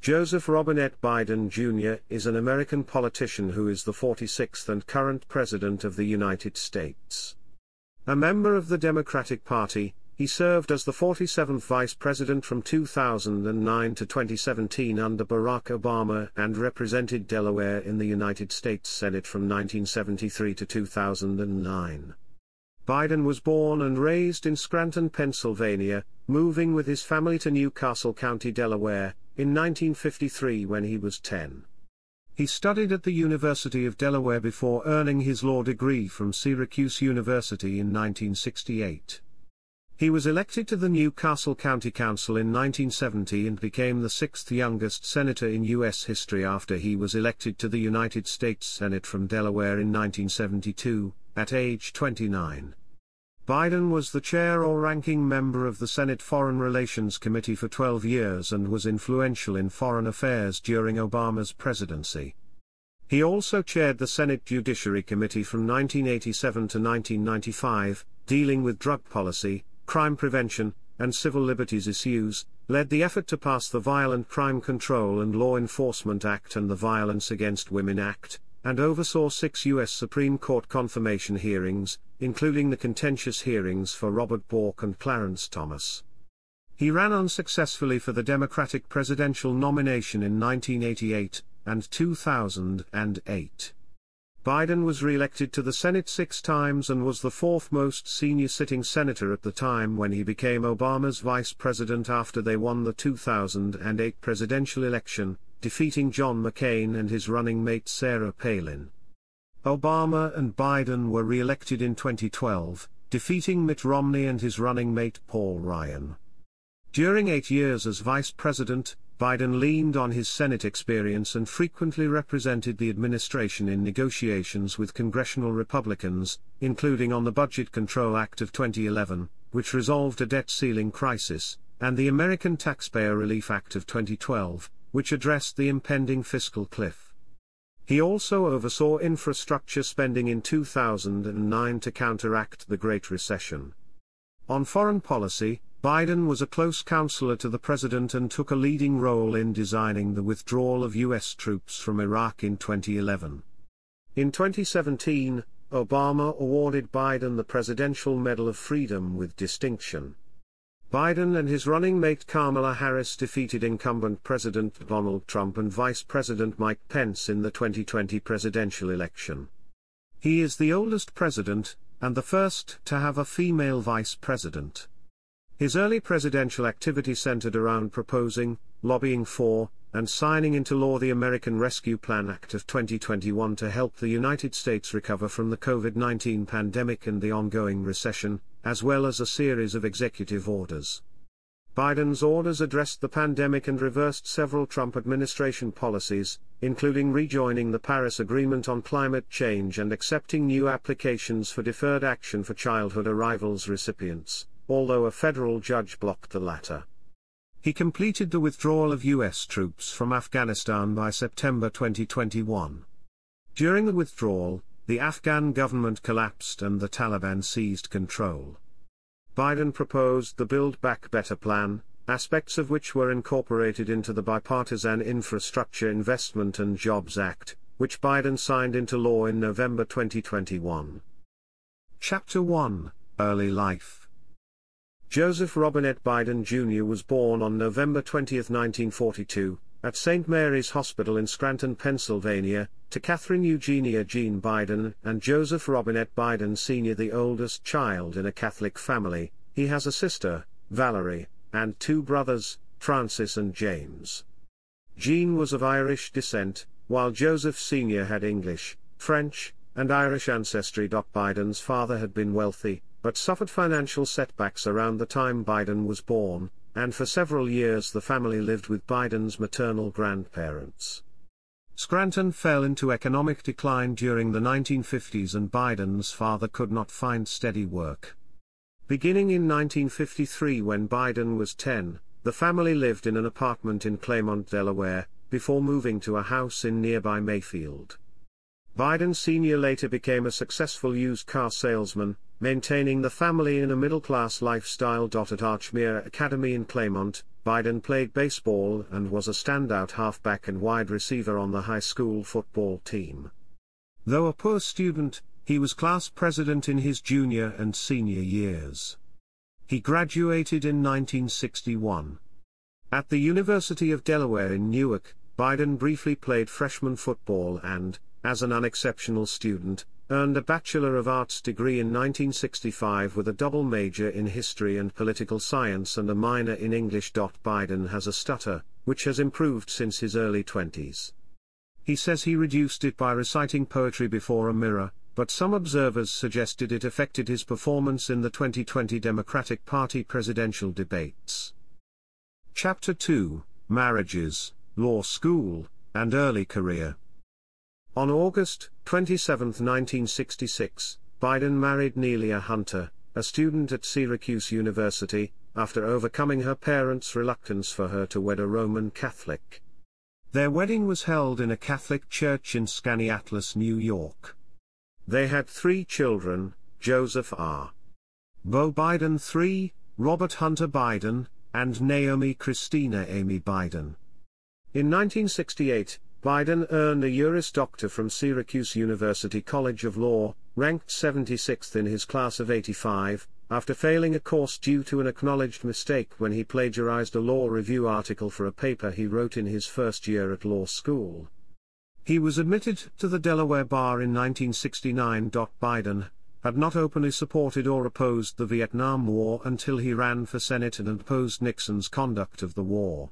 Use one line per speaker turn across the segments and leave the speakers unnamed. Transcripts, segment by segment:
Joseph Robinette Biden Jr. is an American politician who is the 46th and current President of the United States. A member of the Democratic Party, he served as the 47th Vice President from 2009 to 2017 under Barack Obama and represented Delaware in the United States Senate from 1973 to 2009. Biden was born and raised in Scranton, Pennsylvania, moving with his family to New Castle County, Delaware, in 1953 when he was 10. He studied at the University of Delaware before earning his law degree from Syracuse University in 1968. He was elected to the New Castle County Council in 1970 and became the sixth youngest senator in U.S. history after he was elected to the United States Senate from Delaware in 1972, at age 29. Biden was the chair or ranking member of the Senate Foreign Relations Committee for 12 years and was influential in foreign affairs during Obama's presidency. He also chaired the Senate Judiciary Committee from 1987 to 1995, dealing with drug policy, crime prevention, and civil liberties issues, led the effort to pass the Violent Crime Control and Law Enforcement Act and the Violence Against Women Act, and oversaw six U.S. Supreme Court confirmation hearings, including the contentious hearings for Robert Bork and Clarence Thomas. He ran unsuccessfully for the Democratic presidential nomination in 1988 and 2008. Biden was re-elected to the Senate six times and was the fourth most senior sitting senator at the time when he became Obama's vice president after they won the 2008 presidential election, defeating John McCain and his running mate Sarah Palin. Obama and Biden were re-elected in 2012, defeating Mitt Romney and his running mate Paul Ryan. During eight years as vice president, Biden leaned on his Senate experience and frequently represented the administration in negotiations with congressional Republicans, including on the Budget Control Act of 2011, which resolved a debt ceiling crisis, and the American Taxpayer Relief Act of 2012, which addressed the impending fiscal cliff. He also oversaw infrastructure spending in 2009 to counteract the Great Recession. On foreign policy, Biden was a close counselor to the president and took a leading role in designing the withdrawal of U.S. troops from Iraq in 2011. In 2017, Obama awarded Biden the Presidential Medal of Freedom with distinction. Biden and his running mate Kamala Harris defeated incumbent President Donald Trump and Vice President Mike Pence in the 2020 presidential election. He is the oldest president, and the first to have a female vice president. His early presidential activity centered around proposing, lobbying for, and signing into law the American Rescue Plan Act of 2021 to help the United States recover from the COVID 19 pandemic and the ongoing recession, as well as a series of executive orders. Biden's orders addressed the pandemic and reversed several Trump administration policies, including rejoining the Paris Agreement on climate change and accepting new applications for deferred action for childhood arrivals recipients, although a federal judge blocked the latter. He completed the withdrawal of U.S. troops from Afghanistan by September 2021. During the withdrawal, the Afghan government collapsed and the Taliban seized control. Biden proposed the Build Back Better plan, aspects of which were incorporated into the Bipartisan Infrastructure Investment and Jobs Act, which Biden signed into law in November 2021. Chapter 1 Early Life Joseph Robinette Biden Jr. was born on November 20, 1942, at St. Mary's Hospital in Scranton, Pennsylvania, to Catherine Eugenia Jean Biden and Joseph Robinette Biden Sr. the oldest child in a Catholic family, he has a sister, Valerie, and two brothers, Francis and James. Jean was of Irish descent, while Joseph Sr. had English, French, and Irish ancestry. Biden's father had been wealthy, but suffered financial setbacks around the time Biden was born, and for several years the family lived with Biden's maternal grandparents. Scranton fell into economic decline during the 1950s and Biden's father could not find steady work. Beginning in 1953 when Biden was 10, the family lived in an apartment in Claymont, Delaware, before moving to a house in nearby Mayfield. Biden Sr. later became a successful used car salesman, maintaining the family in a middle-class lifestyle. At Archmere Academy in Claymont, Biden played baseball and was a standout halfback and wide receiver on the high school football team. Though a poor student, he was class president in his junior and senior years. He graduated in 1961. At the University of Delaware in Newark, Biden briefly played freshman football and, as an unexceptional student, earned a Bachelor of Arts degree in 1965 with a double major in history and political science and a minor in English. Biden has a stutter, which has improved since his early 20s. He says he reduced it by reciting poetry before a mirror, but some observers suggested it affected his performance in the 2020 Democratic Party presidential debates. Chapter 2 Marriages, Law School, and Early Career on August 27, 1966, Biden married Neilia Hunter, a student at Syracuse University, after overcoming her parents' reluctance for her to wed a Roman Catholic. Their wedding was held in a Catholic church in Skaneateles, New York. They had three children, Joseph R. Bo Biden III, Robert Hunter Biden, and Naomi Christina Amy Biden. In 1968, Biden earned a Juris Doctor from Syracuse University College of Law, ranked 76th in his class of 85, after failing a course due to an acknowledged mistake when he plagiarized a law review article for a paper he wrote in his first year at law school. He was admitted to the Delaware Bar in 1969. Biden had not openly supported or opposed the Vietnam War until he ran for Senate and opposed Nixon's conduct of the war.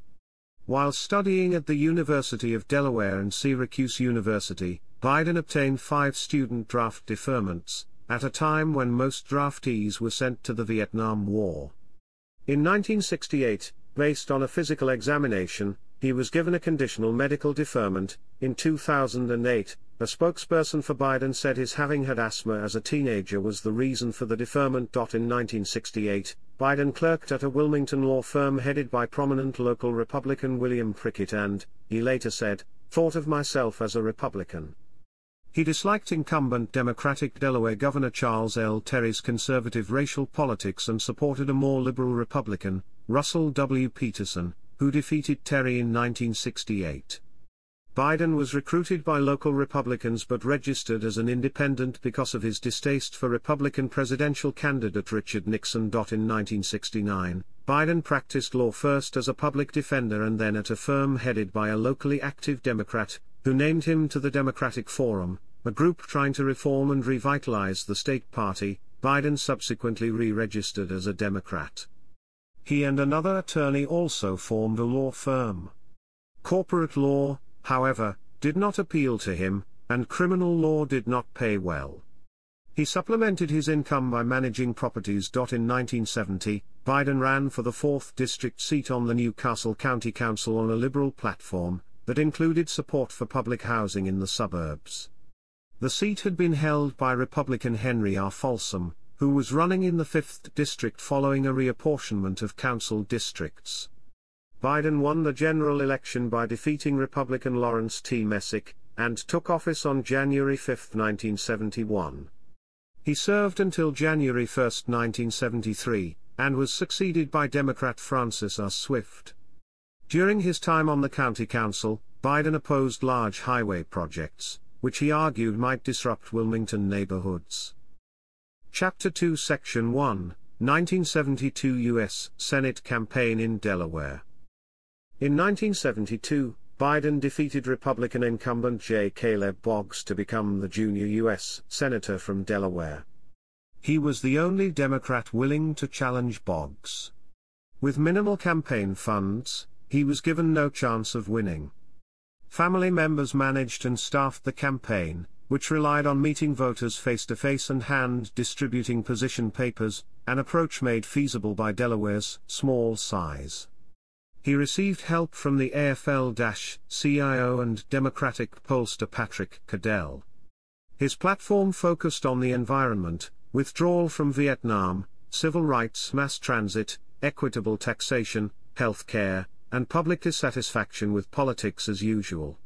While studying at the University of Delaware and Syracuse University, Biden obtained five student draft deferments, at a time when most draftees were sent to the Vietnam War. In 1968, based on a physical examination, he was given a conditional medical deferment. In 2008, a spokesperson for Biden said his having had asthma as a teenager was the reason for the deferment. In 1968, Biden clerked at a Wilmington law firm headed by prominent local Republican William Prickett and, he later said, thought of myself as a Republican. He disliked incumbent Democratic Delaware Governor Charles L. Terry's conservative racial politics and supported a more liberal Republican, Russell W. Peterson, who defeated Terry in 1968. Biden was recruited by local Republicans but registered as an independent because of his distaste for Republican presidential candidate Richard Nixon. In 1969, Biden practiced law first as a public defender and then at a firm headed by a locally active Democrat, who named him to the Democratic Forum, a group trying to reform and revitalize the state party. Biden subsequently re registered as a Democrat. He and another attorney also formed a law firm. Corporate law, however, did not appeal to him, and criminal law did not pay well. He supplemented his income by managing properties. In 1970, Biden ran for the 4th District seat on the New Castle County Council on a liberal platform that included support for public housing in the suburbs. The seat had been held by Republican Henry R. Folsom, who was running in the 5th District following a reapportionment of council districts. Biden won the general election by defeating Republican Lawrence T. Messick, and took office on January 5, 1971. He served until January 1, 1973, and was succeeded by Democrat Francis R. Swift. During his time on the county council, Biden opposed large highway projects, which he argued might disrupt Wilmington neighborhoods. Chapter 2 Section 1 1972 U.S. Senate Campaign in Delaware in 1972, Biden defeated Republican incumbent J. Caleb Boggs to become the junior U.S. Senator from Delaware. He was the only Democrat willing to challenge Boggs. With minimal campaign funds, he was given no chance of winning. Family members managed and staffed the campaign, which relied on meeting voters face to face and hand distributing position papers, an approach made feasible by Delaware's small size. He received help from the AFL-CIO and Democratic pollster Patrick Caddell. His platform focused on the environment, withdrawal from Vietnam, civil rights, mass transit, equitable taxation, health care, and public dissatisfaction with politics as usual.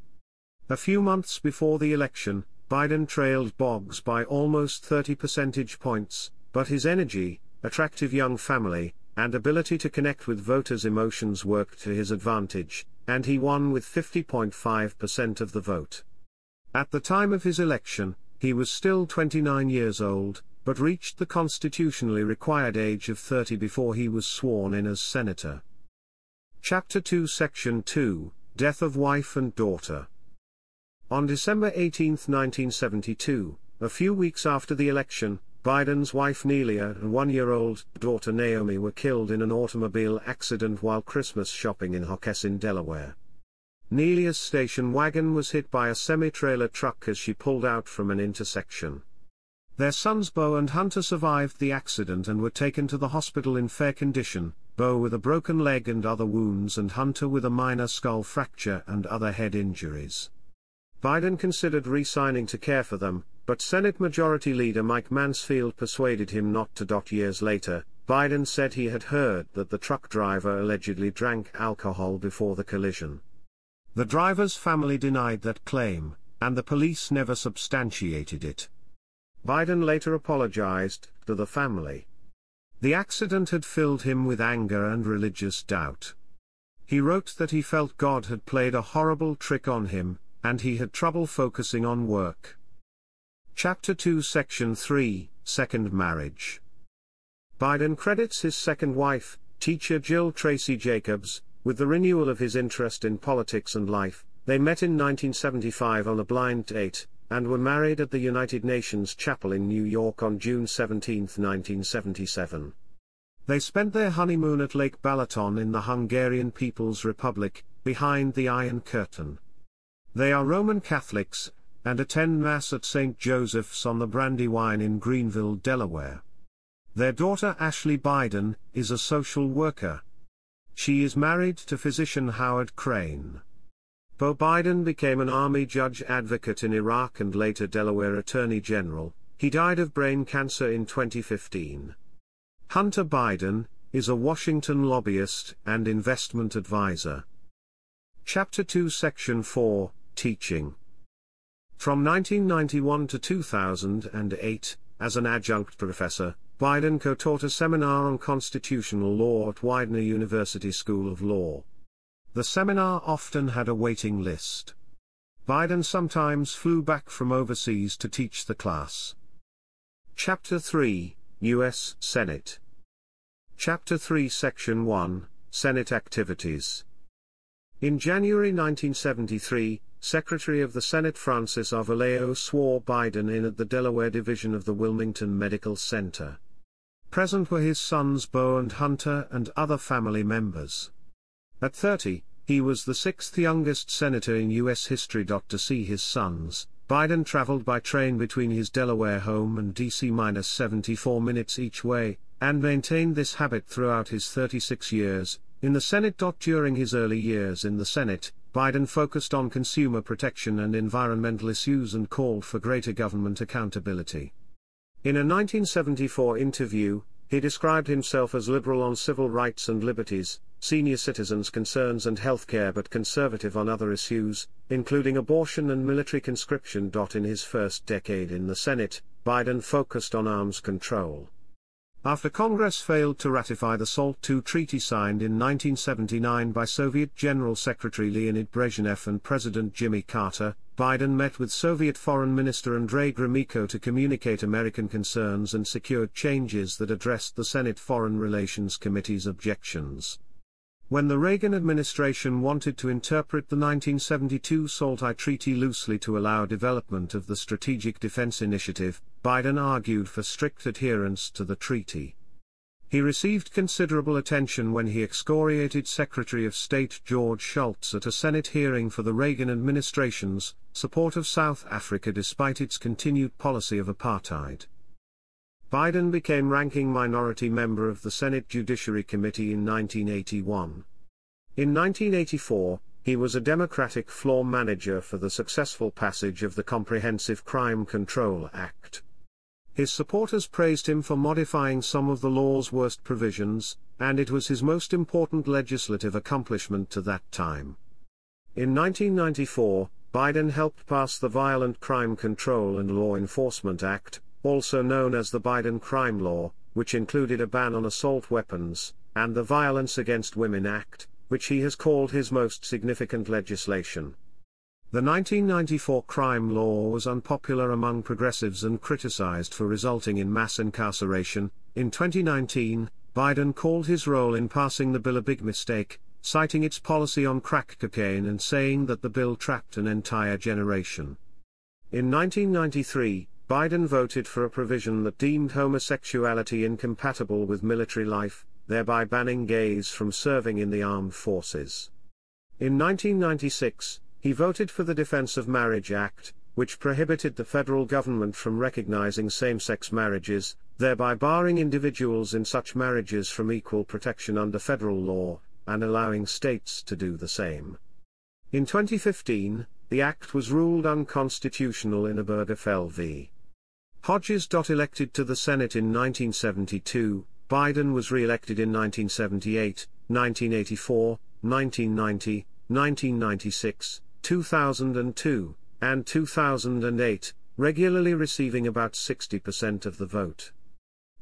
A few months before the election, Biden trailed Boggs by almost 30 percentage points, but his energy, attractive young family, and ability to connect with voters' emotions worked to his advantage, and he won with 50.5% of the vote. At the time of his election, he was still 29 years old, but reached the constitutionally required age of 30 before he was sworn in as senator. Chapter 2 Section 2 Death of Wife and Daughter On December 18, 1972, a few weeks after the election, Biden's wife Neilia and one-year-old daughter Naomi were killed in an automobile accident while Christmas shopping in Hockessin, Delaware. Neilia's station wagon was hit by a semi-trailer truck as she pulled out from an intersection. Their sons Bo and Hunter survived the accident and were taken to the hospital in fair condition, Bo with a broken leg and other wounds and Hunter with a minor skull fracture and other head injuries. Biden considered re-signing to care for them, but Senate Majority Leader Mike Mansfield persuaded him not to. Years later, Biden said he had heard that the truck driver allegedly drank alcohol before the collision. The driver's family denied that claim, and the police never substantiated it. Biden later apologized to the family. The accident had filled him with anger and religious doubt. He wrote that he felt God had played a horrible trick on him, and he had trouble focusing on work. Chapter 2 Section 3 Second Marriage Biden credits his second wife, teacher Jill Tracy Jacobs, with the renewal of his interest in politics and life. They met in 1975 on a blind date, and were married at the United Nations Chapel in New York on June 17, 1977. They spent their honeymoon at Lake Balaton in the Hungarian People's Republic, behind the Iron Curtain. They are Roman Catholics, and attend Mass at St. Joseph's on the Brandywine in Greenville, Delaware. Their daughter Ashley Biden is a social worker. She is married to physician Howard Krein. Bo Biden became an Army judge advocate in Iraq and later Delaware Attorney General. He died of brain cancer in 2015. Hunter Biden is a Washington lobbyist and investment advisor. Chapter 2 Section 4 Teaching from 1991 to 2008, as an adjunct professor, Biden co-taught a seminar on constitutional law at Widener University School of Law. The seminar often had a waiting list. Biden sometimes flew back from overseas to teach the class. Chapter 3, U.S. Senate. Chapter 3 Section 1, Senate Activities. In January 1973, Secretary of the Senate Francis R. Valeo swore Biden in at the Delaware Division of the Wilmington Medical Center. Present were his sons Bo and Hunter and other family members. At 30, he was the sixth youngest senator in U.S. history. To see his sons, Biden traveled by train between his Delaware home and D.C. minus 74 minutes each way, and maintained this habit throughout his 36 years in the Senate. During his early years in the Senate, Biden focused on consumer protection and environmental issues and called for greater government accountability. In a 1974 interview, he described himself as liberal on civil rights and liberties, senior citizens' concerns and healthcare but conservative on other issues, including abortion and military conscription. In his first decade in the Senate, Biden focused on arms control. After Congress failed to ratify the SALT II treaty signed in 1979 by Soviet General Secretary Leonid Brezhnev and President Jimmy Carter, Biden met with Soviet Foreign Minister Andrei Gromyko to communicate American concerns and secured changes that addressed the Senate Foreign Relations Committee's objections. When the Reagan administration wanted to interpret the 1972 SALT Treaty loosely to allow development of the Strategic Defense Initiative, Biden argued for strict adherence to the treaty. He received considerable attention when he excoriated Secretary of State George Shultz at a Senate hearing for the Reagan administration's support of South Africa despite its continued policy of apartheid. Biden became ranking minority member of the Senate Judiciary Committee in 1981. In 1984, he was a Democratic floor manager for the successful passage of the Comprehensive Crime Control Act. His supporters praised him for modifying some of the law's worst provisions, and it was his most important legislative accomplishment to that time. In 1994, Biden helped pass the Violent Crime Control and Law Enforcement Act, also known as the Biden Crime Law, which included a ban on assault weapons, and the Violence Against Women Act, which he has called his most significant legislation. The 1994 crime law was unpopular among progressives and criticized for resulting in mass incarceration. In 2019, Biden called his role in passing the bill a big mistake, citing its policy on crack cocaine and saying that the bill trapped an entire generation. In 1993, Biden voted for a provision that deemed homosexuality incompatible with military life, thereby banning gays from serving in the armed forces. In 1996, he voted for the Defense of Marriage Act, which prohibited the federal government from recognizing same-sex marriages, thereby barring individuals in such marriages from equal protection under federal law, and allowing states to do the same. In 2015, the act was ruled unconstitutional in Obergefell v. Hodges. Elected to the Senate in 1972, Biden was re-elected in 1978, 1984, 1990, 1996, 2002, and 2008, regularly receiving about 60% of the vote.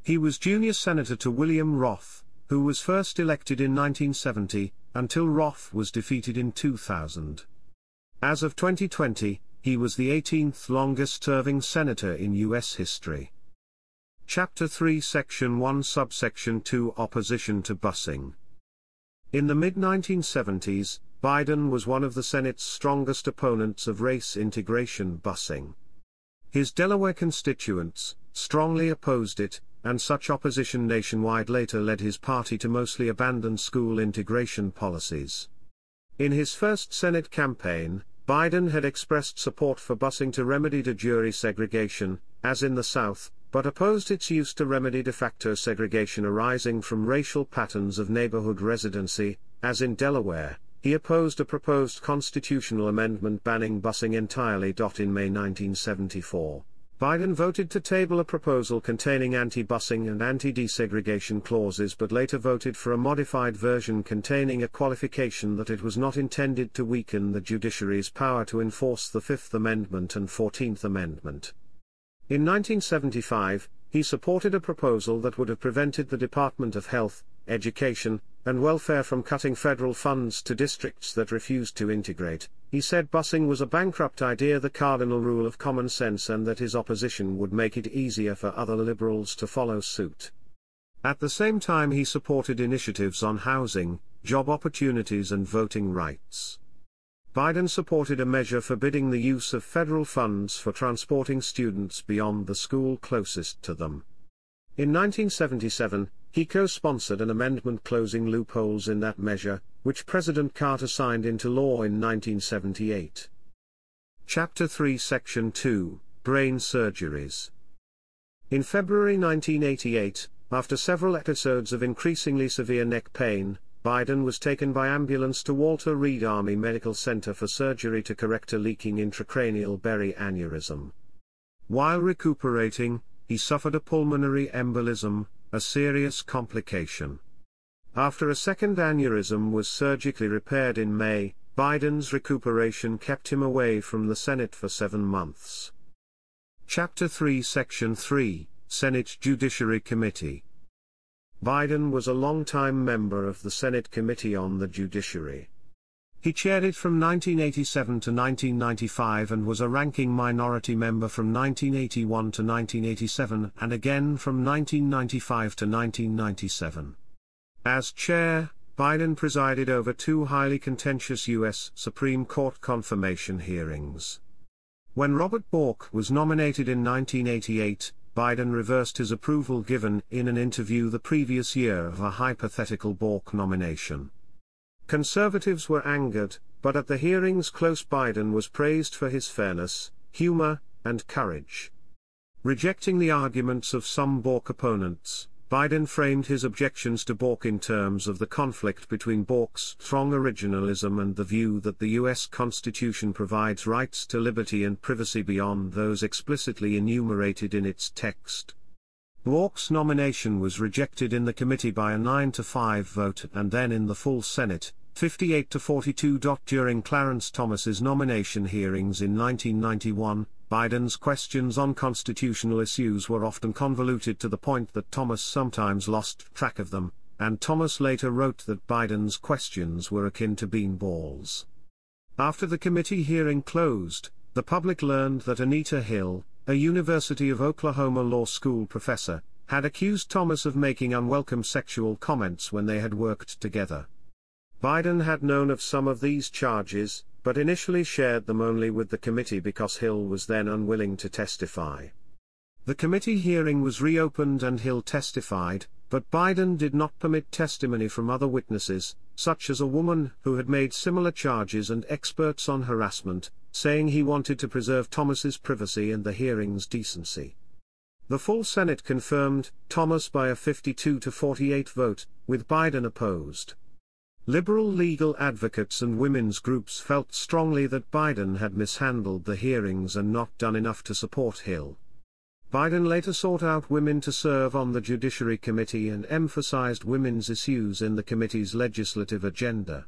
He was junior senator to William Roth, who was first elected in 1970, until Roth was defeated in 2000. As of 2020, he was the 18th longest serving senator in U.S. history. Chapter 3 Section 1 Subsection 2 Opposition to Busing In the mid-1970s, Biden was one of the Senate's strongest opponents of race integration busing. His Delaware constituents strongly opposed it, and such opposition nationwide later led his party to mostly abandon school integration policies. In his first Senate campaign, Biden had expressed support for busing to remedy de jure segregation, as in the South, but opposed its use to remedy de facto segregation arising from racial patterns of neighborhood residency, as in Delaware, he opposed a proposed constitutional amendment banning busing entirely. In May 1974, Biden voted to table a proposal containing anti-busing and anti-desegregation clauses but later voted for a modified version containing a qualification that it was not intended to weaken the judiciary's power to enforce the Fifth Amendment and Fourteenth Amendment. In 1975, he supported a proposal that would have prevented the Department of Health, Education, and welfare from cutting federal funds to districts that refused to integrate. He said busing was a bankrupt idea, the cardinal rule of common sense, and that his opposition would make it easier for other liberals to follow suit. At the same time, he supported initiatives on housing, job opportunities, and voting rights. Biden supported a measure forbidding the use of federal funds for transporting students beyond the school closest to them. In 1977, he co-sponsored an amendment closing loopholes in that measure, which President Carter signed into law in 1978. Chapter 3 Section 2 Brain Surgeries In February 1988, after several episodes of increasingly severe neck pain, Biden was taken by ambulance to Walter Reed Army Medical Center for surgery to correct a leaking intracranial berry aneurysm. While recuperating, he suffered a pulmonary embolism, a serious complication. After a second aneurysm was surgically repaired in May, Biden's recuperation kept him away from the Senate for seven months. Chapter 3 Section 3 Senate Judiciary Committee Biden was a long-time member of the Senate Committee on the Judiciary. He chaired it from 1987 to 1995 and was a ranking minority member from 1981 to 1987 and again from 1995 to 1997. As chair, Biden presided over two highly contentious U.S. Supreme Court confirmation hearings. When Robert Bork was nominated in 1988, Biden reversed his approval given in an interview the previous year of a hypothetical Bork nomination. Conservatives were angered, but at the hearings close Biden was praised for his fairness, humor, and courage. Rejecting the arguments of some Bork opponents, Biden framed his objections to Bork in terms of the conflict between Bork's strong originalism and the view that the U.S. Constitution provides rights to liberty and privacy beyond those explicitly enumerated in its text. Bork's nomination was rejected in the committee by a 9 to 5 vote and then in the full Senate, 58 to 42. During Clarence Thomas's nomination hearings in 1991, Biden's questions on constitutional issues were often convoluted to the point that Thomas sometimes lost track of them, and Thomas later wrote that Biden's questions were akin to beanballs. After the committee hearing closed, the public learned that Anita Hill, a University of Oklahoma Law School professor, had accused Thomas of making unwelcome sexual comments when they had worked together. Biden had known of some of these charges, but initially shared them only with the committee because Hill was then unwilling to testify. The committee hearing was reopened and Hill testified, but Biden did not permit testimony from other witnesses, such as a woman who had made similar charges and experts on harassment, saying he wanted to preserve Thomas's privacy and the hearing's decency. The full Senate confirmed Thomas by a 52 to 48 vote, with Biden opposed. Liberal legal advocates and women's groups felt strongly that Biden had mishandled the hearings and not done enough to support Hill. Biden later sought out women to serve on the Judiciary Committee and emphasized women's issues in the committee's legislative agenda.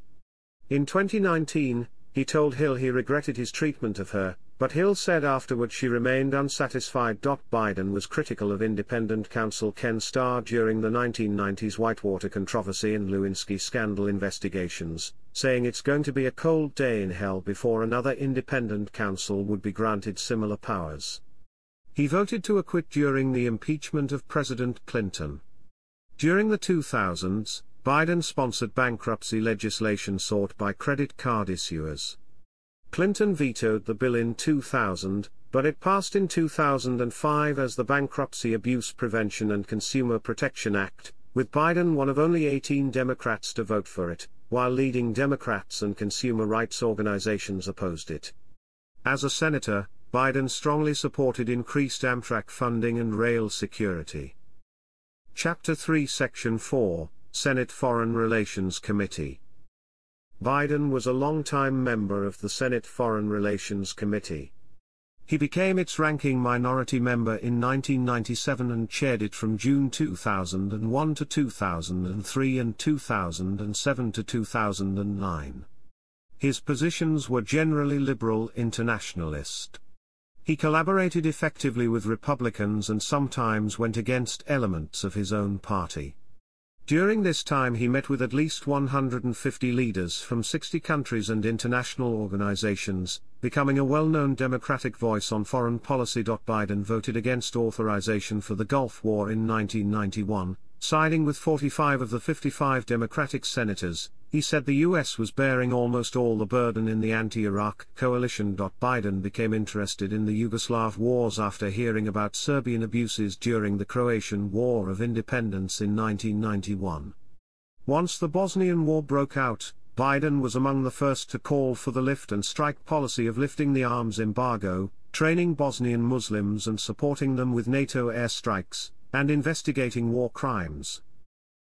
In 2019, he told Hill he regretted his treatment of her, but Hill said afterward she remained unsatisfied. Biden was critical of independent counsel Ken Starr during the 1990s Whitewater controversy and Lewinsky scandal investigations, saying it's going to be a cold day in hell before another independent counsel would be granted similar powers. He voted to acquit during the impeachment of President Clinton. During the 2000s, Biden sponsored bankruptcy legislation sought by credit card issuers. Clinton vetoed the bill in 2000, but it passed in 2005 as the Bankruptcy Abuse Prevention and Consumer Protection Act, with Biden one of only 18 Democrats to vote for it, while leading Democrats and consumer rights organizations opposed it. As a senator, Biden strongly supported increased Amtrak funding and rail security. Chapter 3 Section 4 Senate Foreign Relations Committee Biden was a longtime member of the Senate Foreign Relations Committee. He became its ranking minority member in 1997 and chaired it from June 2001 to 2003 and 2007 to 2009. His positions were generally liberal internationalist. He collaborated effectively with Republicans and sometimes went against elements of his own party. During this time he met with at least 150 leaders from 60 countries and international organizations, becoming a well-known Democratic voice on foreign policy. Biden voted against authorization for the Gulf War in 1991, siding with 45 of the 55 Democratic senators, he said the U.S. was bearing almost all the burden in the anti-Iraq coalition. Biden became interested in the Yugoslav wars after hearing about Serbian abuses during the Croatian War of Independence in 1991. Once the Bosnian War broke out, Biden was among the first to call for the lift and strike policy of lifting the arms embargo, training Bosnian Muslims and supporting them with NATO airstrikes, and investigating war crimes.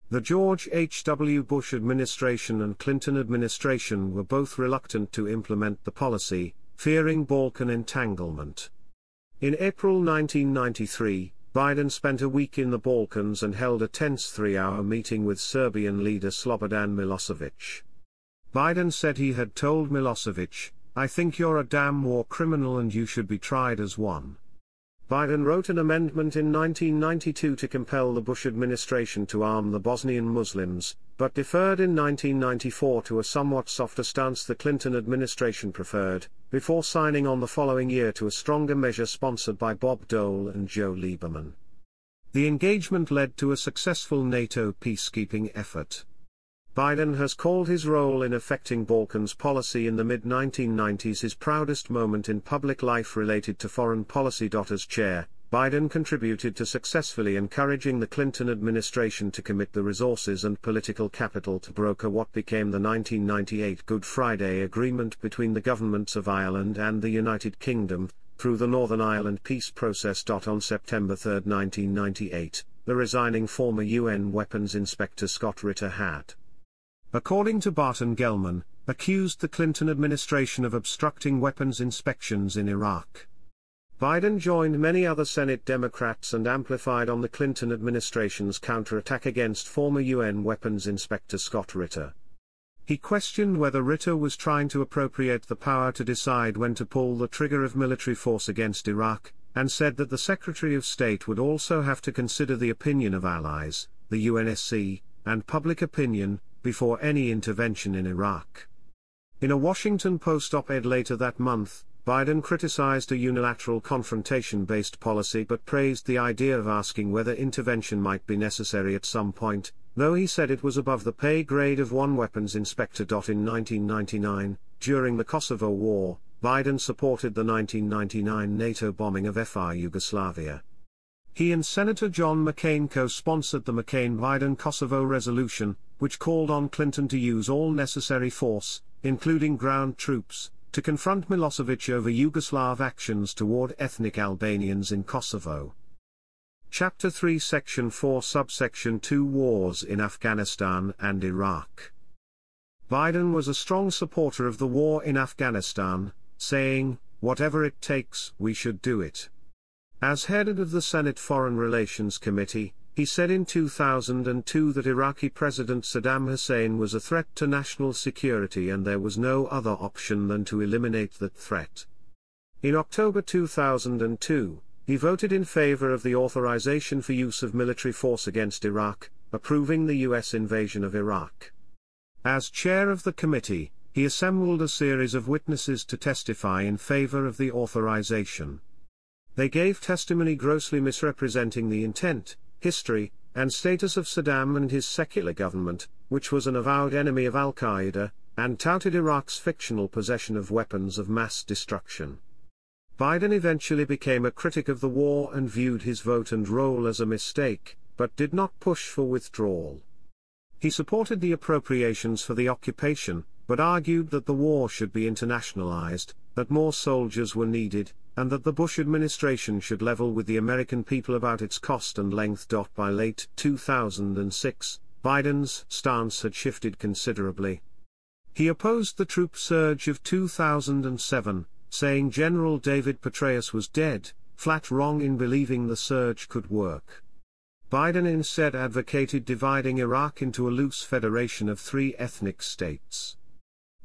The George H. W. Bush administration and Clinton administration were both reluctant to implement the policy, fearing Balkan entanglement. In April 1993, Biden spent a week in the Balkans and held a tense three-hour meeting with Serbian leader Slobodan Milosevic. Biden said he had told Milosevic, I think you're a damn war criminal and you should be tried as one. Biden wrote an amendment in 1992 to compel the Bush administration to arm the Bosnian Muslims, but deferred in 1994 to a somewhat softer stance the Clinton administration preferred, before signing on the following year to a stronger measure sponsored by Bob Dole and Joe Lieberman. The engagement led to a successful NATO peacekeeping effort. Biden has called his role in affecting Balkans policy in the mid-1990s his proudest moment in public life related to foreign policy. As chair, Biden contributed to successfully encouraging the Clinton administration to commit the resources and political capital to broker what became the 1998 Good Friday Agreement between the governments of Ireland and the United Kingdom, through the Northern Ireland peace process. On September 3, 1998, the resigning former UN weapons inspector Scott Ritter had according to Barton Gellman, accused the Clinton administration of obstructing weapons inspections in Iraq. Biden joined many other Senate Democrats and amplified on the Clinton administration's counterattack against former UN weapons inspector Scott Ritter. He questioned whether Ritter was trying to appropriate the power to decide when to pull the trigger of military force against Iraq, and said that the Secretary of State would also have to consider the opinion of allies, the UNSC, and public opinion, before any intervention in Iraq. In a Washington Post op ed later that month, Biden criticized a unilateral confrontation based policy but praised the idea of asking whether intervention might be necessary at some point, though he said it was above the pay grade of one weapons inspector. In 1999, during the Kosovo War, Biden supported the 1999 NATO bombing of FR Yugoslavia. He and Senator John McCain co sponsored the McCain Biden Kosovo resolution, which called on Clinton to use all necessary force, including ground troops, to confront Milosevic over Yugoslav actions toward ethnic Albanians in Kosovo. Chapter 3 Section 4 Subsection 2 Wars in Afghanistan and Iraq Biden was a strong supporter of the war in Afghanistan, saying, whatever it takes, we should do it. As head of the Senate Foreign Relations Committee, he said in 2002 that Iraqi President Saddam Hussein was a threat to national security and there was no other option than to eliminate that threat. In October 2002, he voted in favor of the authorization for use of military force against Iraq, approving the U.S. invasion of Iraq. As chair of the committee, he assembled a series of witnesses to testify in favor of the authorization. They gave testimony grossly misrepresenting the intent, history, and status of Saddam and his secular government, which was an avowed enemy of Al Qaeda, and touted Iraq's fictional possession of weapons of mass destruction. Biden eventually became a critic of the war and viewed his vote and role as a mistake, but did not push for withdrawal. He supported the appropriations for the occupation, but argued that the war should be internationalized, that more soldiers were needed, and that the Bush administration should level with the American people about its cost and length. By late 2006, Biden's stance had shifted considerably. He opposed the troop surge of 2007, saying General David Petraeus was dead, flat wrong in believing the surge could work. Biden instead advocated dividing Iraq into a loose federation of three ethnic states.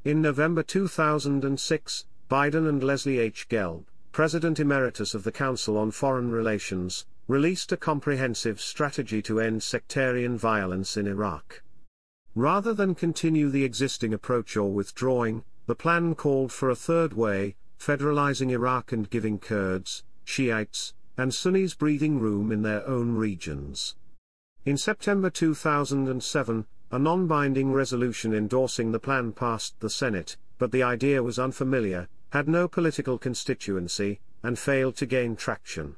In November 2006, Biden and Leslie H. Gelb, President Emeritus of the Council on Foreign Relations, released a comprehensive strategy to end sectarian violence in Iraq. Rather than continue the existing approach or withdrawing, the plan called for a third way, federalizing Iraq and giving Kurds, Shiites, and Sunnis breathing room in their own regions. In September 2007, a non-binding resolution endorsing the plan passed the Senate, but the idea was unfamiliar, had no political constituency, and failed to gain traction.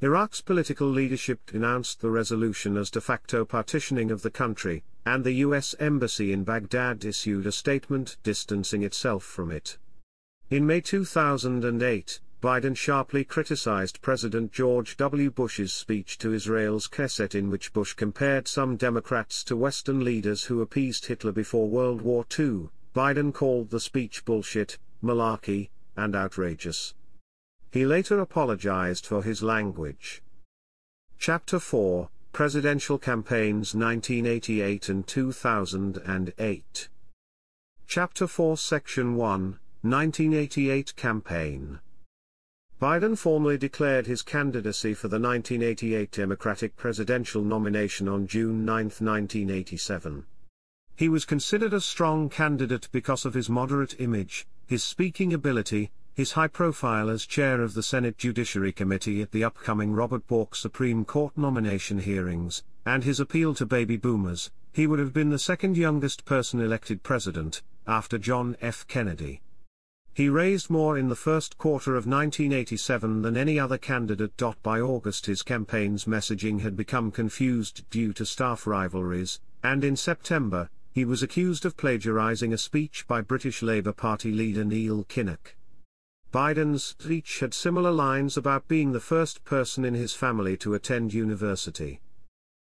Iraq's political leadership denounced the resolution as de facto partitioning of the country, and the U.S. Embassy in Baghdad issued a statement distancing itself from it. In May 2008, Biden sharply criticized President George W. Bush's speech to Israel's Knesset in which Bush compared some Democrats to Western leaders who appeased Hitler before World War II. Biden called the speech bullshit, malarkey, and outrageous. He later apologized for his language. Chapter 4 Presidential Campaigns 1988 and 2008. Chapter 4 Section 1 1988 Campaign Biden formally declared his candidacy for the 1988 Democratic presidential nomination on June 9, 1987. He was considered a strong candidate because of his moderate image, his speaking ability, his high profile as chair of the Senate Judiciary Committee at the upcoming Robert Bork Supreme Court nomination hearings, and his appeal to baby boomers. He would have been the second youngest person elected president, after John F. Kennedy. He raised more in the first quarter of 1987 than any other candidate. By August, his campaign's messaging had become confused due to staff rivalries, and in September, he was accused of plagiarizing a speech by British Labour Party leader Neil Kinnock. Biden's speech had similar lines about being the first person in his family to attend university.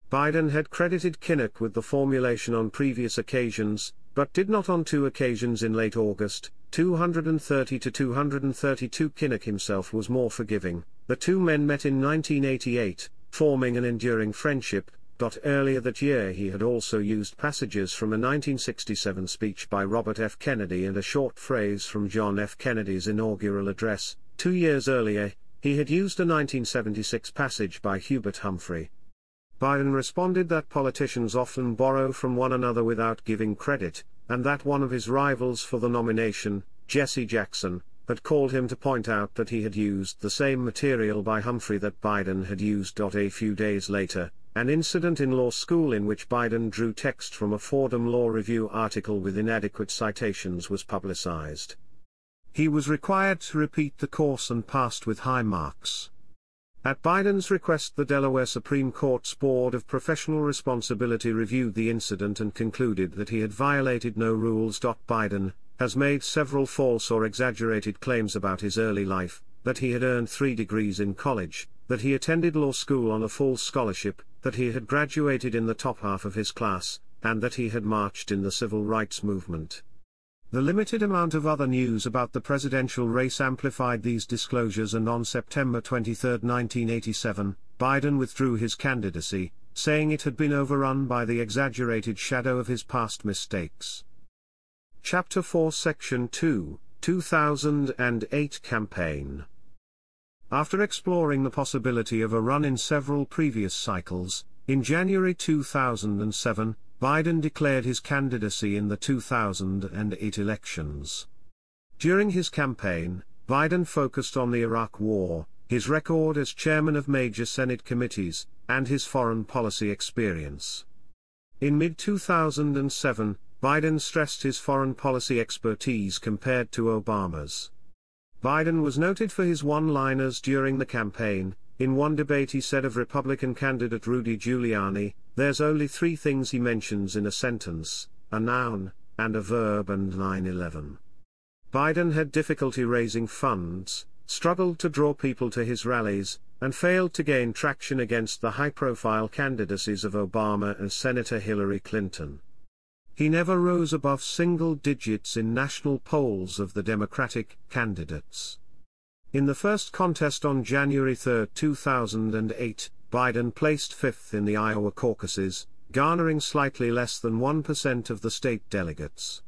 Biden had credited Kinnock with the formulation on previous occasions, but did not on two occasions in late August, 230 to 232 Kinnock himself was more forgiving. The two men met in 1988, forming an enduring friendship. Earlier that year he had also used passages from a 1967 speech by Robert F. Kennedy and a short phrase from John F. Kennedy's inaugural address. Two years earlier, he had used a 1976 passage by Hubert Humphrey. Biden responded that politicians often borrow from one another without giving credit, and that one of his rivals for the nomination, Jesse Jackson, had called him to point out that he had used the same material by Humphrey that Biden had used. A few days later, an incident in law school in which Biden drew text from a Fordham Law Review article with inadequate citations was publicized. He was required to repeat the course and passed with high marks. At Biden's request the Delaware Supreme Court's Board of Professional Responsibility reviewed the incident and concluded that he had violated no rules. Biden has made several false or exaggerated claims about his early life, that he had earned three degrees in college, that he attended law school on a full scholarship, that he had graduated in the top half of his class, and that he had marched in the civil rights movement. The limited amount of other news about the presidential race amplified these disclosures and on September 23, 1987, Biden withdrew his candidacy, saying it had been overrun by the exaggerated shadow of his past mistakes. Chapter 4 Section 2, 2008 Campaign After exploring the possibility of a run in several previous cycles, in January 2007, Biden declared his candidacy in the 2008 elections. During his campaign, Biden focused on the Iraq War, his record as chairman of major Senate committees, and his foreign policy experience. In mid 2007, Biden stressed his foreign policy expertise compared to Obama's. Biden was noted for his one liners during the campaign, in one debate he said of Republican candidate Rudy Giuliani, there's only three things he mentions in a sentence, a noun, and a verb and 9-11. Biden had difficulty raising funds, struggled to draw people to his rallies, and failed to gain traction against the high-profile candidacies of Obama and Senator Hillary Clinton. He never rose above single digits in national polls of the Democratic candidates. In the first contest on January 3, 2008, Biden placed fifth in the Iowa caucuses, garnering slightly less than 1% of the state delegates.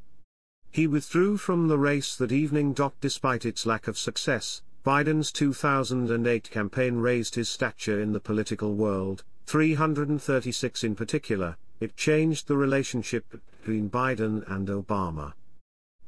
He withdrew from the race that evening. Despite its lack of success, Biden's 2008 campaign raised his stature in the political world, 336 in particular, it changed the relationship between Biden and Obama.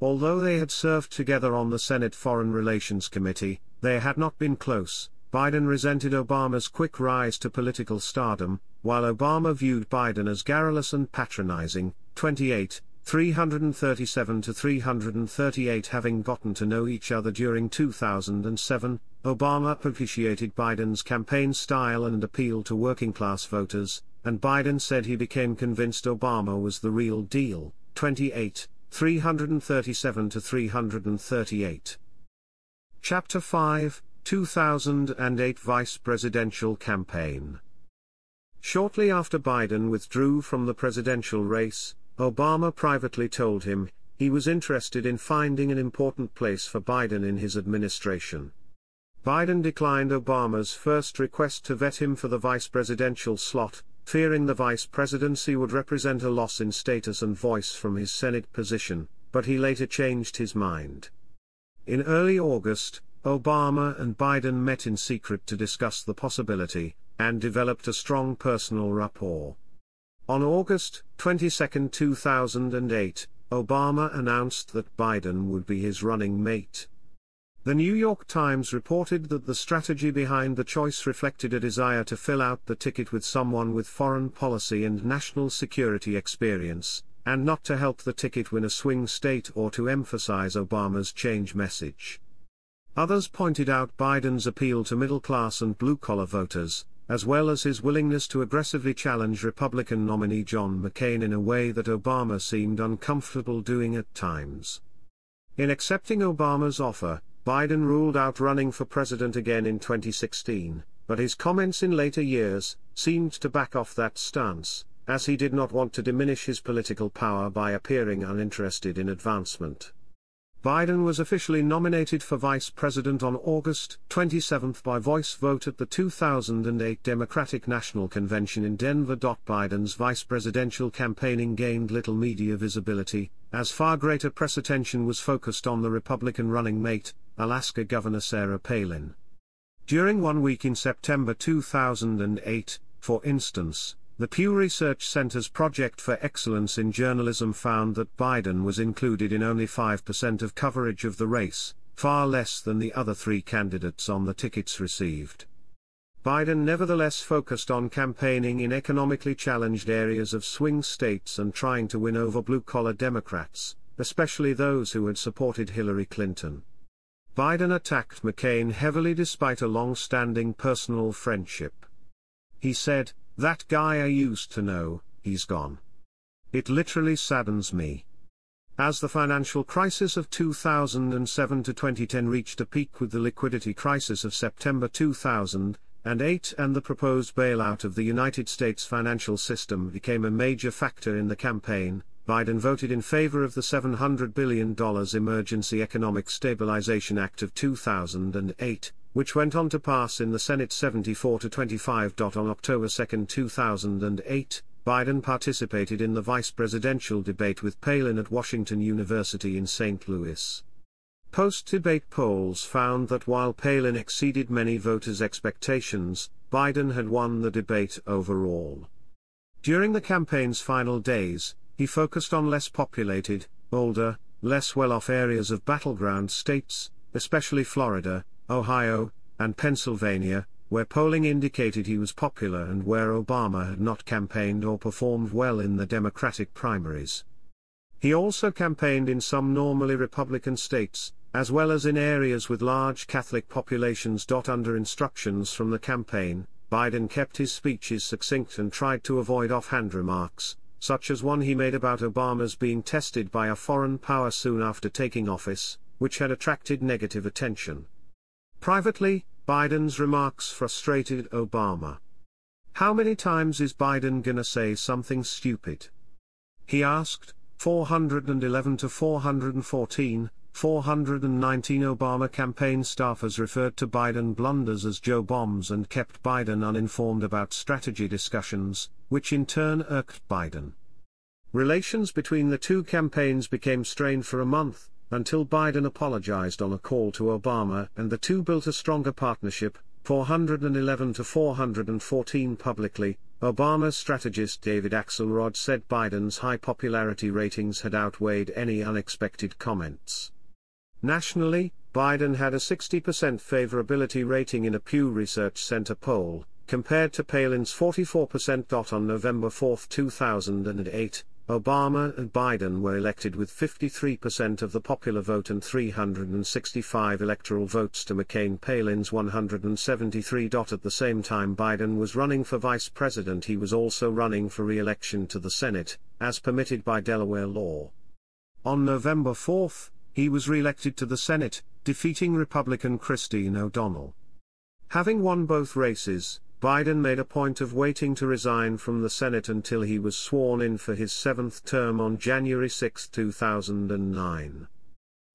Although they had served together on the Senate Foreign Relations Committee, they had not been close. Biden resented Obama's quick rise to political stardom, while Obama viewed Biden as garrulous and patronizing. 28, 337 to 338 Having gotten to know each other during 2007, Obama appreciated Biden's campaign style and appeal to working class voters, and Biden said he became convinced Obama was the real deal. 28, 337 to 338. Chapter 5 2008 Vice Presidential Campaign. Shortly after Biden withdrew from the presidential race, Obama privately told him he was interested in finding an important place for Biden in his administration. Biden declined Obama's first request to vet him for the vice presidential slot, fearing the vice presidency would represent a loss in status and voice from his Senate position, but he later changed his mind. In early August, Obama and Biden met in secret to discuss the possibility, and developed a strong personal rapport. On August 22, 2008, Obama announced that Biden would be his running mate. The New York Times reported that the strategy behind the choice reflected a desire to fill out the ticket with someone with foreign policy and national security experience, and not to help the ticket win a swing state or to emphasize Obama's change message. Others pointed out Biden's appeal to middle class and blue collar voters, as well as his willingness to aggressively challenge Republican nominee John McCain in a way that Obama seemed uncomfortable doing at times. In accepting Obama's offer, Biden ruled out running for president again in 2016, but his comments in later years seemed to back off that stance, as he did not want to diminish his political power by appearing uninterested in advancement. Biden was officially nominated for vice president on August 27 by voice vote at the 2008 Democratic National Convention in Denver. Biden's vice presidential campaigning gained little media visibility, as far greater press attention was focused on the Republican running mate, Alaska Governor Sarah Palin. During one week in September 2008, For instance, the Pew Research Center's Project for Excellence in Journalism found that Biden was included in only 5% of coverage of the race, far less than the other three candidates on the tickets received. Biden nevertheless focused on campaigning in economically challenged areas of swing states and trying to win over blue collar Democrats, especially those who had supported Hillary Clinton. Biden attacked McCain heavily despite a long standing personal friendship. He said, that guy I used to know, he's gone. It literally saddens me. As the financial crisis of 2007 to 2010 reached a peak with the liquidity crisis of September 2008 and the proposed bailout of the United States financial system became a major factor in the campaign, Biden voted in favor of the $700 billion Emergency Economic Stabilization Act of 2008, which went on to pass in the Senate 74 to 25. On October 2, 2008, Biden participated in the vice presidential debate with Palin at Washington University in St. Louis. Post debate polls found that while Palin exceeded many voters' expectations, Biden had won the debate overall. During the campaign's final days, he focused on less populated, older, less well off areas of battleground states, especially Florida, Ohio, and Pennsylvania, where polling indicated he was popular and where Obama had not campaigned or performed well in the Democratic primaries. He also campaigned in some normally Republican states, as well as in areas with large Catholic populations. Under instructions from the campaign, Biden kept his speeches succinct and tried to avoid offhand remarks, such as one he made about Obama's being tested by a foreign power soon after taking office, which had attracted negative attention. Privately, Biden's remarks frustrated Obama. How many times is Biden gonna say something stupid? He asked, 411 to 414, 419 Obama campaign staffers referred to Biden blunders as Joe bombs and kept Biden uninformed about strategy discussions, which in turn irked Biden. Relations between the two campaigns became strained for a month, until Biden apologized on a call to Obama and the two built a stronger partnership, 411 to 414 publicly. Obama's strategist David Axelrod said Biden's high popularity ratings had outweighed any unexpected comments. Nationally, Biden had a 60% favorability rating in a Pew Research Center poll, compared to Palin's 44%. On November 4, 2008, Obama and Biden were elected with 53% of the popular vote and 365 electoral votes to McCain Palin's 173. At the same time Biden was running for vice president he was also running for re-election to the Senate, as permitted by Delaware law. On November 4, he was re-elected to the Senate, defeating Republican Christine O'Donnell. Having won both races, Biden made a point of waiting to resign from the Senate until he was sworn in for his seventh term on January 6, 2009.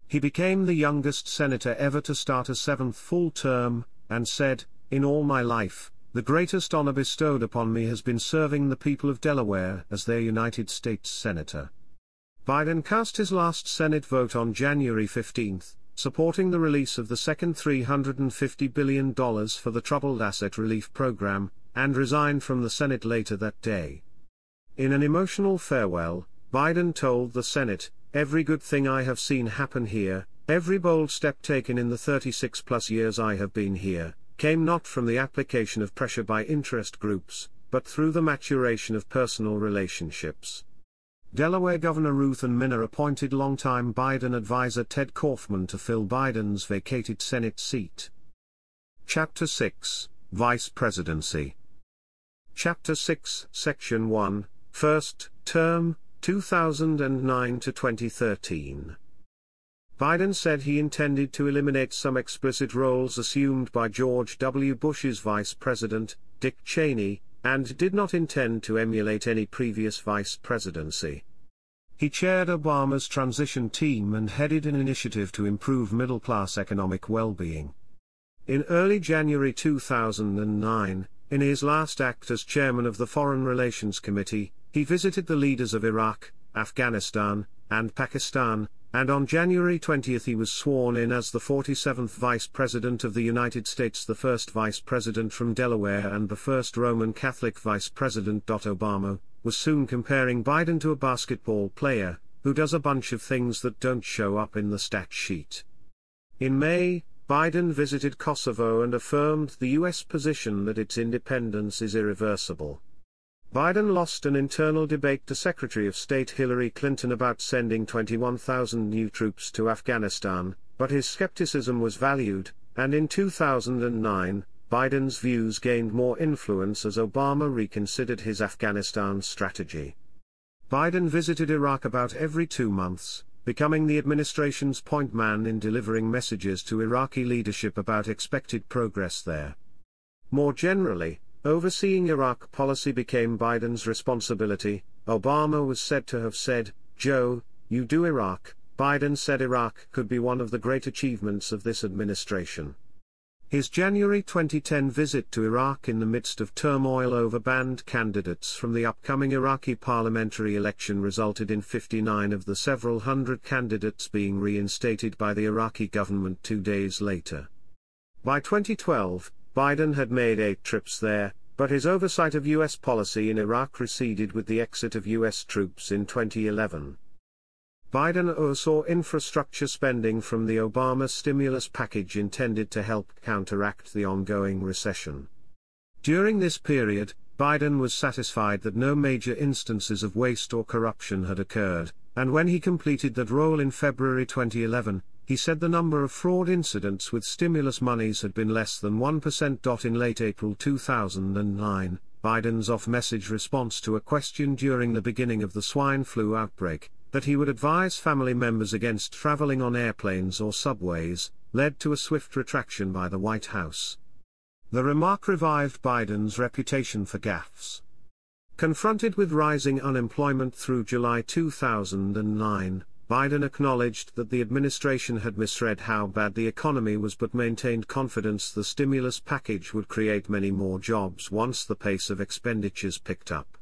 He became the youngest senator ever to start a seventh full term, and said, In all my life, the greatest honor bestowed upon me has been serving the people of Delaware as their United States Senator. Biden cast his last Senate vote on January 15, supporting the release of the second $350 billion for the Troubled Asset Relief Program, and resigned from the Senate later that day. In an emotional farewell, Biden told the Senate, Every good thing I have seen happen here, every bold step taken in the 36 plus years I have been here, came not from the application of pressure by interest groups, but through the maturation of personal relationships. Delaware Governor Ruth Ann Minner appointed longtime Biden advisor Ted Kaufman to fill Biden's vacated Senate seat. Chapter 6 Vice Presidency Chapter 6, Section 1, First Term, 2009 to 2013. Biden said he intended to eliminate some explicit roles assumed by George W. Bush's vice president, Dick Cheney, and did not intend to emulate any previous vice presidency. He chaired Obama's transition team and headed an initiative to improve middle class economic well being. In early January 2009, in his last act as chairman of the Foreign Relations Committee, he visited the leaders of Iraq, Afghanistan, and Pakistan, and on January 20 he was sworn in as the 47th Vice President of the United States, the first Vice President from Delaware and the first Roman Catholic Vice President. Obama was soon comparing Biden to a basketball player who does a bunch of things that don't show up in the stat sheet. In May, Biden visited Kosovo and affirmed the U.S. position that its independence is irreversible. Biden lost an internal debate to Secretary of State Hillary Clinton about sending 21,000 new troops to Afghanistan, but his skepticism was valued, and in 2009, Biden's views gained more influence as Obama reconsidered his Afghanistan strategy. Biden visited Iraq about every two months, becoming the administration's point man in delivering messages to Iraqi leadership about expected progress there. More generally, Overseeing Iraq policy became Biden's responsibility. Obama was said to have said, Joe, you do Iraq. Biden said Iraq could be one of the great achievements of this administration. His January 2010 visit to Iraq in the midst of turmoil over banned candidates from the upcoming Iraqi parliamentary election resulted in 59 of the several hundred candidates being reinstated by the Iraqi government two days later. By 2012, Biden had made eight trips there, but his oversight of U.S. policy in Iraq receded with the exit of U.S. troops in 2011. Biden oversaw infrastructure spending from the Obama stimulus package intended to help counteract the ongoing recession. During this period, Biden was satisfied that no major instances of waste or corruption had occurred, and when he completed that role in February 2011, he said the number of fraud incidents with stimulus monies had been less than 1%. In late April 2009, Biden's off message response to a question during the beginning of the swine flu outbreak, that he would advise family members against traveling on airplanes or subways, led to a swift retraction by the White House. The remark revived Biden's reputation for gaffes. Confronted with rising unemployment through July 2009, Biden acknowledged that the administration had misread how bad the economy was but maintained confidence the stimulus package would create many more jobs once the pace of expenditures picked up.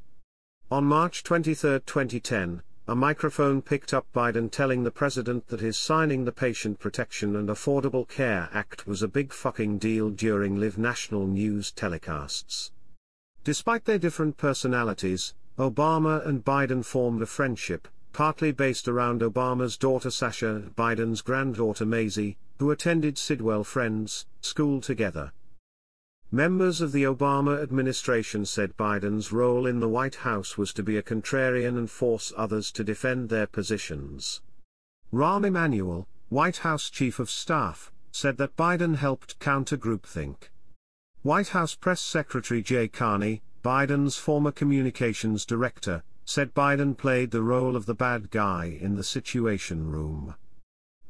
On March 23, 2010, a microphone picked up Biden telling the president that his signing the Patient Protection and Affordable Care Act was a big fucking deal during live national news telecasts. Despite their different personalities, Obama and Biden formed a friendship, partly based around Obama's daughter Sasha Biden's granddaughter Maisy, who attended Sidwell Friends School together. Members of the Obama administration said Biden's role in the White House was to be a contrarian and force others to defend their positions. Rahm Emanuel, White House Chief of Staff, said that Biden helped counter groupthink. White House Press Secretary Jay Carney, Biden's former communications director, said Biden played the role of the bad guy in the Situation Room.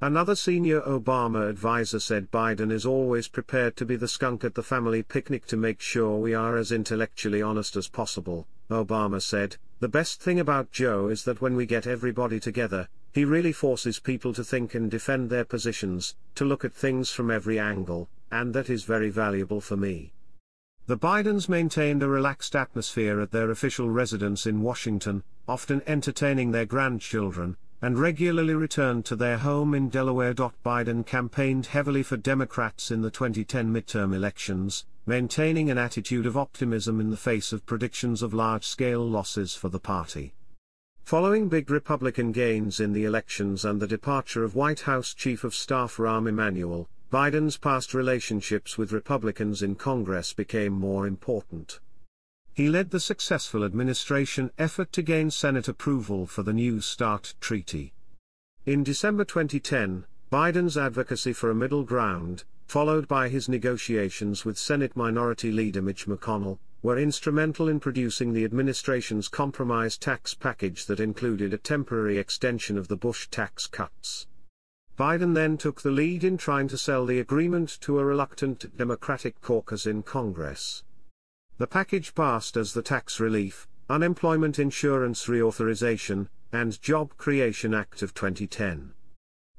Another senior Obama advisor said Biden is always prepared to be the skunk at the family picnic to make sure we are as intellectually honest as possible. Obama said, The best thing about Joe is that when we get everybody together, he really forces people to think and defend their positions, to look at things from every angle, and that is very valuable for me. The Bidens maintained a relaxed atmosphere at their official residence in Washington, often entertaining their grandchildren, and regularly returned to their home in Delaware. Biden campaigned heavily for Democrats in the 2010 midterm elections, maintaining an attitude of optimism in the face of predictions of large scale losses for the party. Following big Republican gains in the elections and the departure of White House Chief of Staff Rahm Emanuel, Biden's past relationships with Republicans in Congress became more important. He led the successful administration effort to gain Senate approval for the New START treaty. In December 2010, Biden's advocacy for a middle ground, followed by his negotiations with Senate Minority Leader Mitch McConnell, were instrumental in producing the administration's compromise tax package that included a temporary extension of the Bush tax cuts. Biden then took the lead in trying to sell the agreement to a reluctant Democratic caucus in Congress. The package passed as the Tax Relief, Unemployment Insurance Reauthorization, and Job Creation Act of 2010.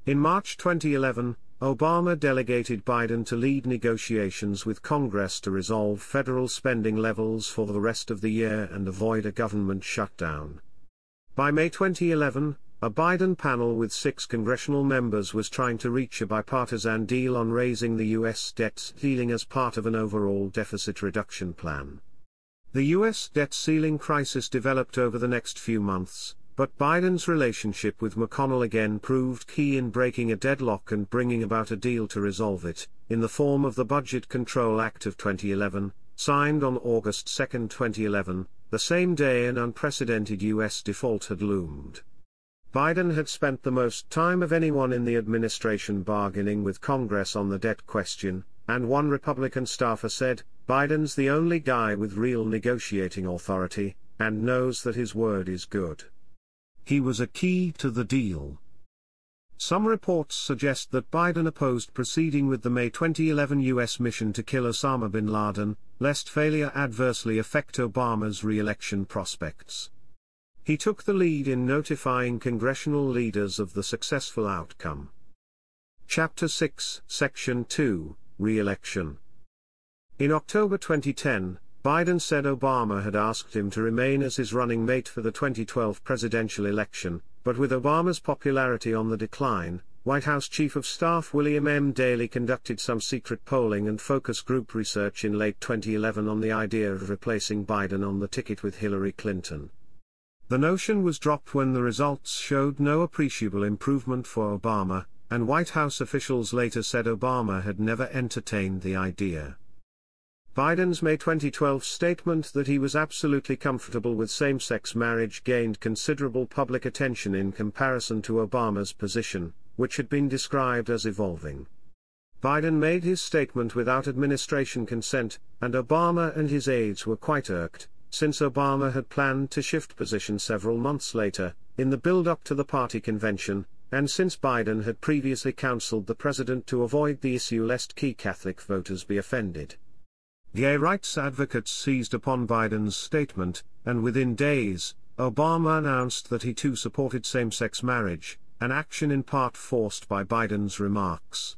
In March 2011, Obama delegated Biden to lead negotiations with Congress to resolve federal spending levels for the rest of the year and avoid a government shutdown. By May 2011, a Biden panel with six congressional members was trying to reach a bipartisan deal on raising the U.S. debt ceiling as part of an overall deficit reduction plan. The U.S. debt ceiling crisis developed over the next few months, but Biden's relationship with McConnell again proved key in breaking a deadlock and bringing about a deal to resolve it, in the form of the Budget Control Act of 2011, signed on August 2, 2011, the same day an unprecedented U.S. default had loomed. Biden had spent the most time of anyone in the administration bargaining with Congress on the debt question, and one Republican staffer said, Biden's the only guy with real negotiating authority, and knows that his word is good. He was a key to the deal. Some reports suggest that Biden opposed proceeding with the May 2011 U.S. mission to kill Osama bin Laden, lest failure adversely affect Obama's re-election prospects. He took the lead in notifying congressional leaders of the successful outcome. Chapter 6, Section 2, Re-election. In October 2010, Biden said Obama had asked him to remain as his running mate for the 2012 presidential election, but with Obama's popularity on the decline, White House Chief of Staff William M. Daley conducted some secret polling and focus group research in late 2011 on the idea of replacing Biden on the ticket with Hillary Clinton. The notion was dropped when the results showed no appreciable improvement for Obama, and White House officials later said Obama had never entertained the idea. Biden's May 2012 statement that he was absolutely comfortable with same-sex marriage gained considerable public attention in comparison to Obama's position, which had been described as evolving. Biden made his statement without administration consent, and Obama and his aides were quite irked, since Obama had planned to shift position several months later, in the build-up to the party convention, and since Biden had previously counseled the president to avoid the issue lest key Catholic voters be offended. Gay rights advocates seized upon Biden's statement, and within days, Obama announced that he too supported same-sex marriage, an action in part forced by Biden's remarks.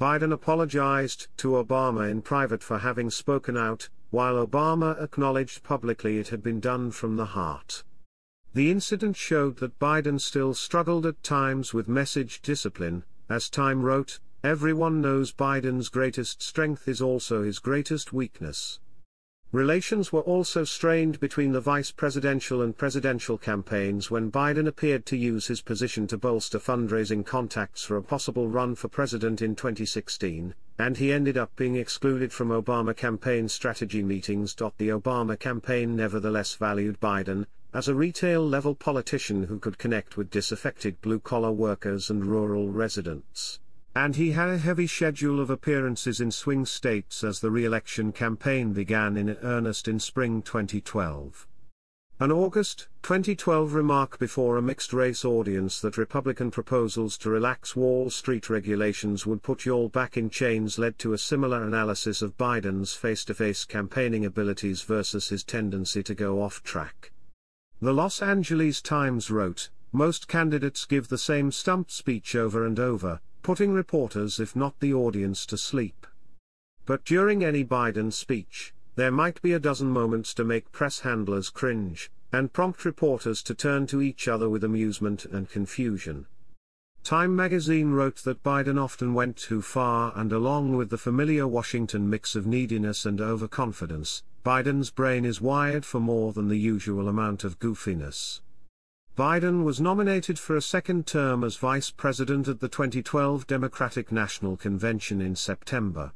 Biden apologized to Obama in private for having spoken out, while Obama acknowledged publicly it had been done from the heart. The incident showed that Biden still struggled at times with message discipline, as Time wrote, everyone knows Biden's greatest strength is also his greatest weakness. Relations were also strained between the vice presidential and presidential campaigns when Biden appeared to use his position to bolster fundraising contacts for a possible run for president in 2016, and he ended up being excluded from Obama campaign strategy meetings. The Obama campaign nevertheless valued Biden, as a retail level politician who could connect with disaffected blue collar workers and rural residents. And he had a heavy schedule of appearances in swing states as the re-election campaign began in earnest in spring 2012. An August 2012 remark before a mixed-race audience that Republican proposals to relax Wall Street regulations would put y'all back in chains led to a similar analysis of Biden's face-to-face campaigning abilities versus his tendency to go off track. The Los Angeles Times wrote, most candidates give the same stump speech over and over, putting reporters if not the audience to sleep. But during any Biden speech, there might be a dozen moments to make press handlers cringe, and prompt reporters to turn to each other with amusement and confusion. Time magazine wrote that Biden often went too far and along with the familiar Washington mix of neediness and overconfidence, Biden's brain is wired for more than the usual amount of goofiness. Biden was nominated for a second term as vice president at the 2012 Democratic National Convention in September.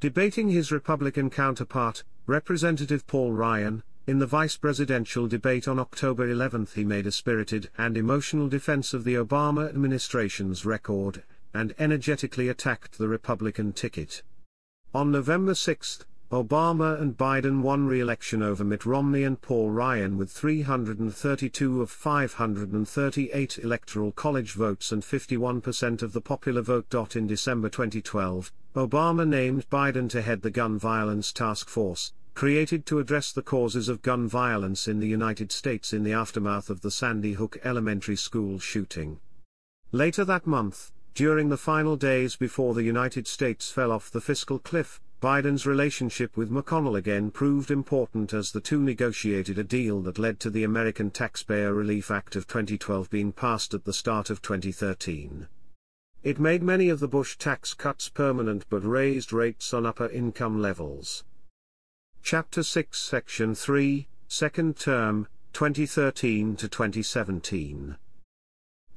Debating his Republican counterpart, Representative Paul Ryan, in the vice presidential debate on October 11 he made a spirited and emotional defense of the Obama administration's record, and energetically attacked the Republican ticket. On November 6, Obama and Biden won re-election over Mitt Romney and Paul Ryan with 332 of 538 electoral college votes and 51% of the popular vote. In December 2012, Obama named Biden to head the Gun Violence Task Force, created to address the causes of gun violence in the United States in the aftermath of the Sandy Hook Elementary School shooting. Later that month, during the final days before the United States fell off the fiscal cliff, Biden's relationship with McConnell again proved important as the two negotiated a deal that led to the American Taxpayer Relief Act of 2012 being passed at the start of 2013. It made many of the Bush tax cuts permanent but raised rates on upper income levels. Chapter 6 Section 3, Second Term, 2013 to 2017.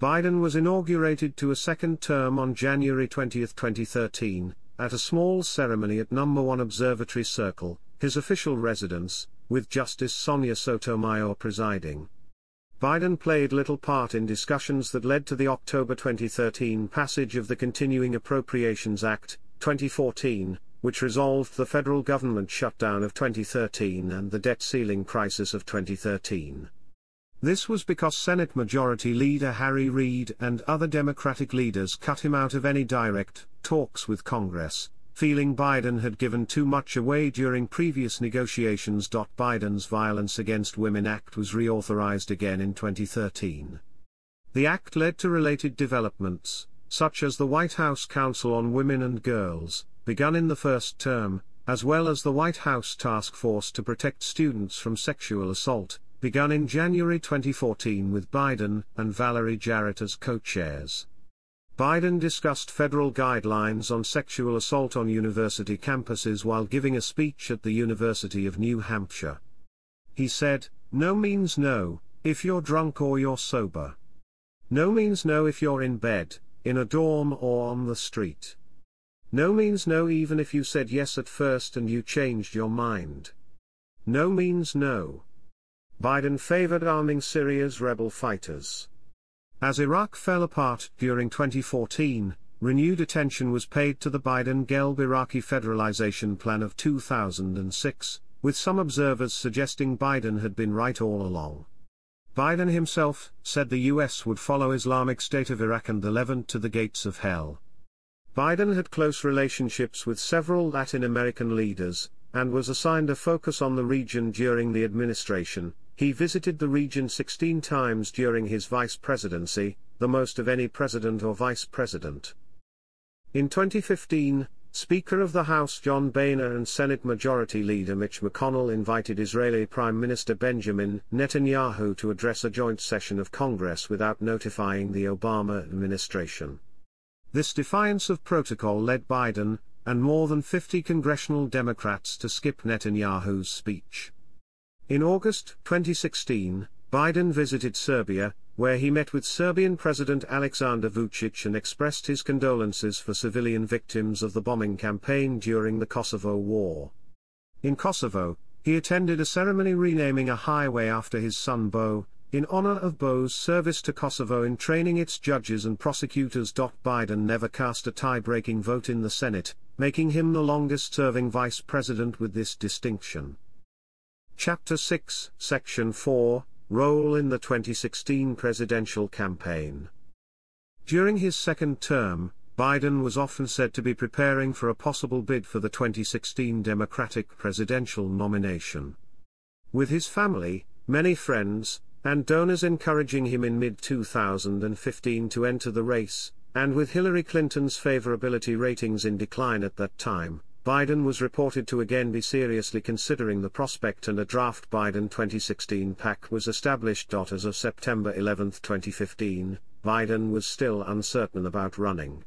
Biden was inaugurated to a second term on January 20, 2013, at a small ceremony at Number 1 Observatory Circle, his official residence, with Justice Sonia Sotomayor presiding. Biden played little part in discussions that led to the October 2013 passage of the Continuing Appropriations Act, 2014, which resolved the federal government shutdown of 2013 and the debt ceiling crisis of 2013. This was because Senate Majority Leader Harry Reid and other Democratic leaders cut him out of any direct talks with Congress, feeling Biden had given too much away during previous negotiations. Biden's Violence Against Women Act was reauthorized again in 2013. The act led to related developments, such as the White House Council on Women and Girls, begun in the first term, as well as the White House Task Force to Protect Students from Sexual Assault, begun in January 2014 with Biden and Valerie Jarrett as co-chairs. Biden discussed federal guidelines on sexual assault on university campuses while giving a speech at the University of New Hampshire. He said, No means no, if you're drunk or you're sober. No means no if you're in bed, in a dorm or on the street. No means no even if you said yes at first and you changed your mind. No means no. Biden favored arming Syria's rebel fighters. As Iraq fell apart during 2014, renewed attention was paid to the Biden-Gelb Iraqi federalization plan of 2006, with some observers suggesting Biden had been right all along. Biden himself said the US would follow Islamic State of Iraq and the Levant to the gates of hell. Biden had close relationships with several Latin American leaders, and was assigned a focus on the region during the administration, he visited the region 16 times during his vice presidency, the most of any president or vice president. In 2015, Speaker of the House John Boehner and Senate Majority Leader Mitch McConnell invited Israeli Prime Minister Benjamin Netanyahu to address a joint session of Congress without notifying the Obama administration. This defiance of protocol led Biden, and more than 50 congressional Democrats to skip Netanyahu's speech. In August 2016, Biden visited Serbia, where he met with Serbian President Aleksandar Vucic and expressed his condolences for civilian victims of the bombing campaign during the Kosovo War. In Kosovo, he attended a ceremony renaming a highway after his son Beau, in honor of Beau's service to Kosovo in training its judges and prosecutors. Biden never cast a tie breaking vote in the Senate, making him the longest serving vice president with this distinction. Chapter 6, Section 4 Role in the 2016 Presidential Campaign. During his second term, Biden was often said to be preparing for a possible bid for the 2016 Democratic presidential nomination. With his family, many friends, and donors encouraging him in mid 2015 to enter the race, and with Hillary Clinton's favorability ratings in decline at that time, Biden was reported to again be seriously considering the prospect and a draft Biden 2016 PAC was established. As of September 11, 2015, Biden was still uncertain about running.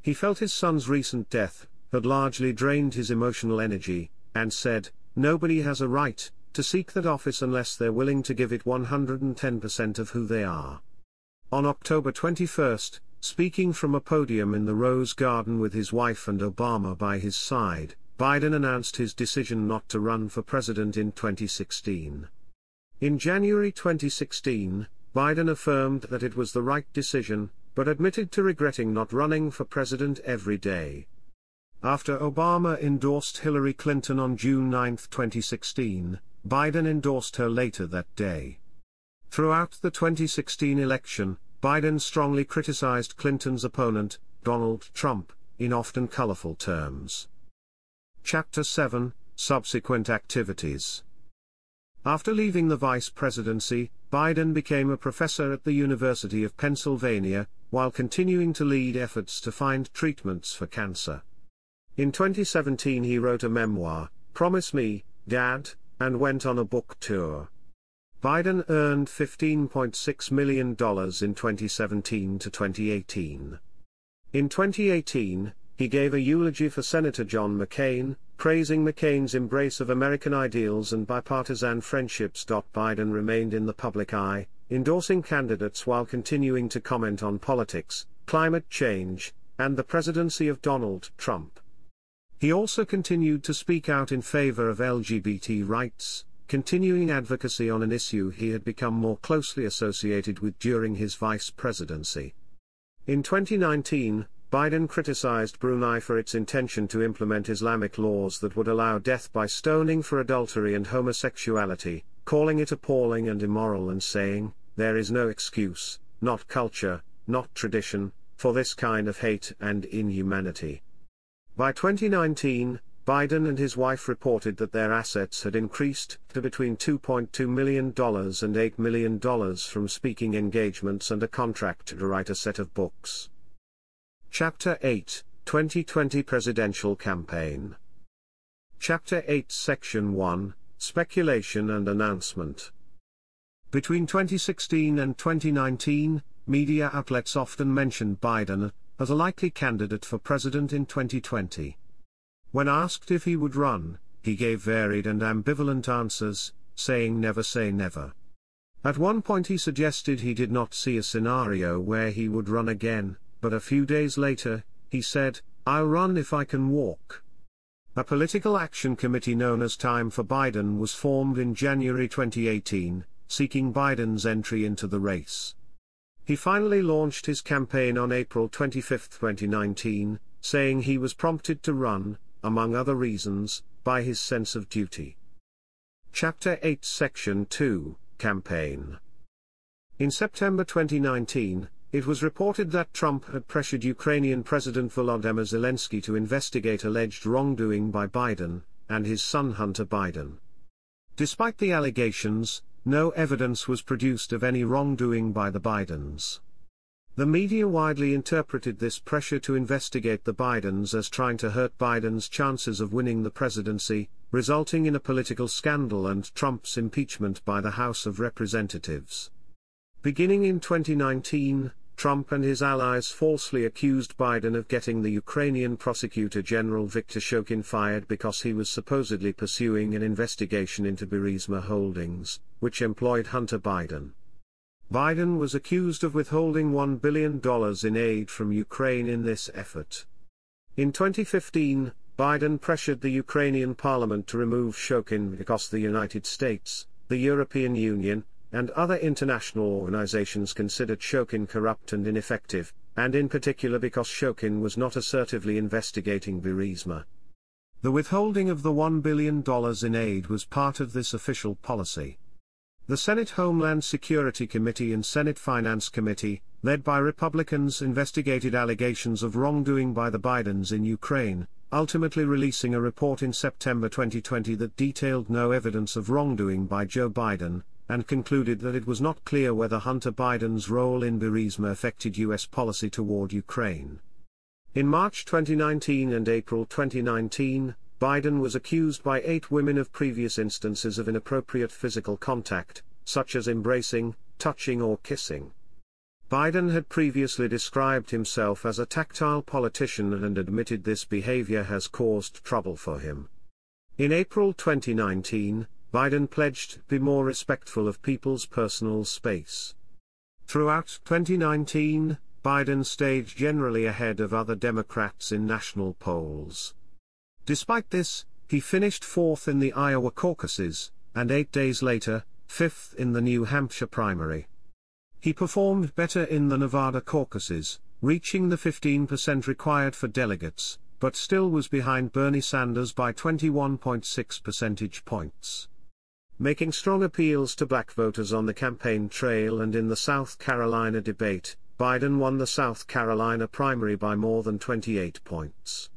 He felt his son's recent death had largely drained his emotional energy, and said, Nobody has a right to seek that office unless they're willing to give it 110% of who they are. On October 21, Speaking from a podium in the Rose Garden with his wife and Obama by his side, Biden announced his decision not to run for president in 2016. In January 2016, Biden affirmed that it was the right decision, but admitted to regretting not running for president every day. After Obama endorsed Hillary Clinton on June 9, 2016, Biden endorsed her later that day. Throughout the 2016 election, Biden strongly criticized Clinton's opponent, Donald Trump, in often colorful terms. Chapter 7 Subsequent Activities After leaving the vice presidency, Biden became a professor at the University of Pennsylvania, while continuing to lead efforts to find treatments for cancer. In 2017 he wrote a memoir, Promise Me, Dad, and went on a book tour. Biden earned $15.6 million in 2017 to 2018. In 2018, he gave a eulogy for Senator John McCain, praising McCain's embrace of American ideals and bipartisan friendships. Biden remained in the public eye, endorsing candidates while continuing to comment on politics, climate change, and the presidency of Donald Trump. He also continued to speak out in favor of LGBT rights, continuing advocacy on an issue he had become more closely associated with during his vice presidency. In 2019, Biden criticized Brunei for its intention to implement Islamic laws that would allow death by stoning for adultery and homosexuality, calling it appalling and immoral and saying, there is no excuse, not culture, not tradition, for this kind of hate and inhumanity. By 2019, Biden and his wife reported that their assets had increased to between $2.2 million and $8 million from speaking engagements and a contract to write a set of books. Chapter 8 2020 Presidential Campaign. Chapter 8 Section 1 Speculation and Announcement. Between 2016 and 2019, media outlets often mentioned Biden as a likely candidate for president in 2020. When asked if he would run, he gave varied and ambivalent answers, saying never say never. At one point he suggested he did not see a scenario where he would run again, but a few days later, he said, I'll run if I can walk. A political action committee known as Time for Biden was formed in January 2018, seeking Biden's entry into the race. He finally launched his campaign on April 25, 2019, saying he was prompted to run, among other reasons, by his sense of duty. Chapter 8 Section 2 Campaign In September 2019, it was reported that Trump had pressured Ukrainian President Volodymyr Zelensky to investigate alleged wrongdoing by Biden and his son Hunter Biden. Despite the allegations, no evidence was produced of any wrongdoing by the Bidens. The media widely interpreted this pressure to investigate the Bidens as trying to hurt Biden's chances of winning the presidency, resulting in a political scandal and Trump's impeachment by the House of Representatives. Beginning in 2019, Trump and his allies falsely accused Biden of getting the Ukrainian prosecutor general Viktor Shokin fired because he was supposedly pursuing an investigation into Burisma Holdings, which employed Hunter Biden. Biden was accused of withholding $1 billion in aid from Ukraine in this effort. In 2015, Biden pressured the Ukrainian parliament to remove Shokin because the United States, the European Union, and other international organizations considered Shokin corrupt and ineffective, and in particular because Shokin was not assertively investigating Burisma. The withholding of the $1 billion in aid was part of this official policy. The Senate Homeland Security Committee and Senate Finance Committee, led by Republicans, investigated allegations of wrongdoing by the Bidens in Ukraine, ultimately releasing a report in September 2020 that detailed no evidence of wrongdoing by Joe Biden, and concluded that it was not clear whether Hunter Biden's role in Burisma affected U.S. policy toward Ukraine. In March 2019 and April 2019, Biden was accused by eight women of previous instances of inappropriate physical contact, such as embracing, touching, or kissing. Biden had previously described himself as a tactile politician and admitted this behavior has caused trouble for him. In April 2019, Biden pledged to be more respectful of people's personal space. Throughout 2019, Biden stayed generally ahead of other Democrats in national polls. Despite this, he finished fourth in the Iowa caucuses, and eight days later, fifth in the New Hampshire primary. He performed better in the Nevada caucuses, reaching the 15% required for delegates, but still was behind Bernie Sanders by 21.6 percentage points making strong appeals to black voters on the campaign trail and in the South Carolina debate, Biden won the South Carolina primary by more than 28 points.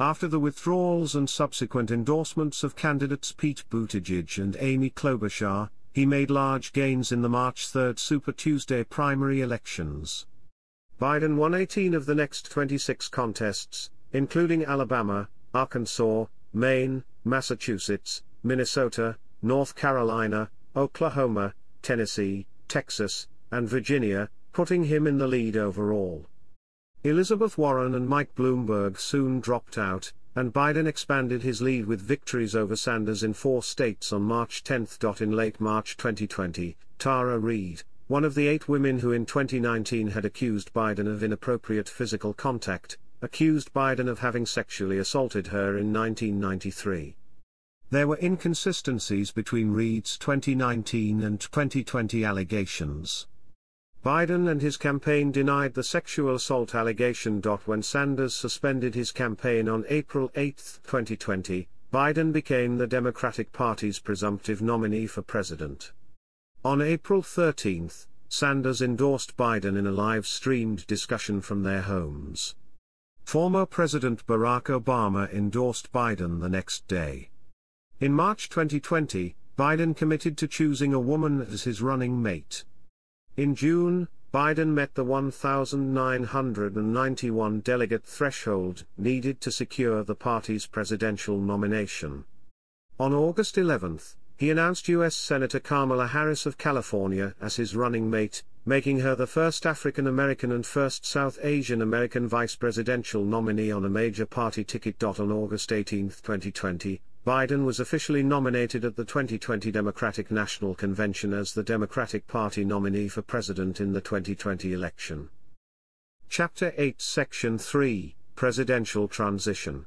After the withdrawals and subsequent endorsements of candidates Pete Buttigieg and Amy Klobuchar, he made large gains in the March 3 Super Tuesday primary elections. Biden won 18 of the next 26 contests, including Alabama, Arkansas, Maine, Massachusetts, Minnesota, North Carolina, Oklahoma, Tennessee, Texas, and Virginia, putting him in the lead overall. Elizabeth Warren and Mike Bloomberg soon dropped out, and Biden expanded his lead with victories over Sanders in four states on March 10. In late March 2020, Tara Reade, one of the eight women who in 2019 had accused Biden of inappropriate physical contact, accused Biden of having sexually assaulted her in 1993. There were inconsistencies between Reade's 2019 and 2020 allegations. Biden and his campaign denied the sexual assault allegation. When Sanders suspended his campaign on April 8, 2020, Biden became the Democratic Party's presumptive nominee for president. On April 13, Sanders endorsed Biden in a live streamed discussion from their homes. Former President Barack Obama endorsed Biden the next day. In March 2020, Biden committed to choosing a woman as his running mate. In June, Biden met the 1,991 delegate threshold needed to secure the party's presidential nomination. On August 11, he announced U.S. Senator Kamala Harris of California as his running mate, making her the first African American and first South Asian American vice presidential nominee on a major party ticket. On August 18, 2020, Biden was officially nominated at the 2020 Democratic National Convention as the Democratic Party nominee for president in the 2020 election. Chapter 8 Section 3 Presidential Transition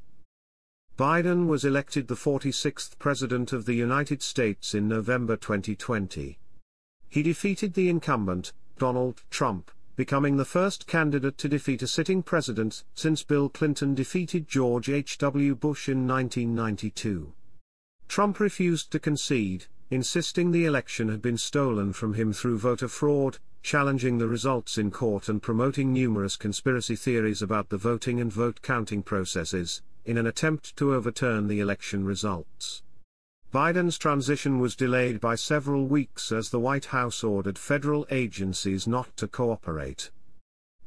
Biden was elected the 46th President of the United States in November 2020. He defeated the incumbent, Donald Trump, becoming the first candidate to defeat a sitting president since Bill Clinton defeated George H.W. Bush in 1992. Trump refused to concede, insisting the election had been stolen from him through voter fraud, challenging the results in court and promoting numerous conspiracy theories about the voting and vote counting processes, in an attempt to overturn the election results. Biden's transition was delayed by several weeks as the White House ordered federal agencies not to cooperate.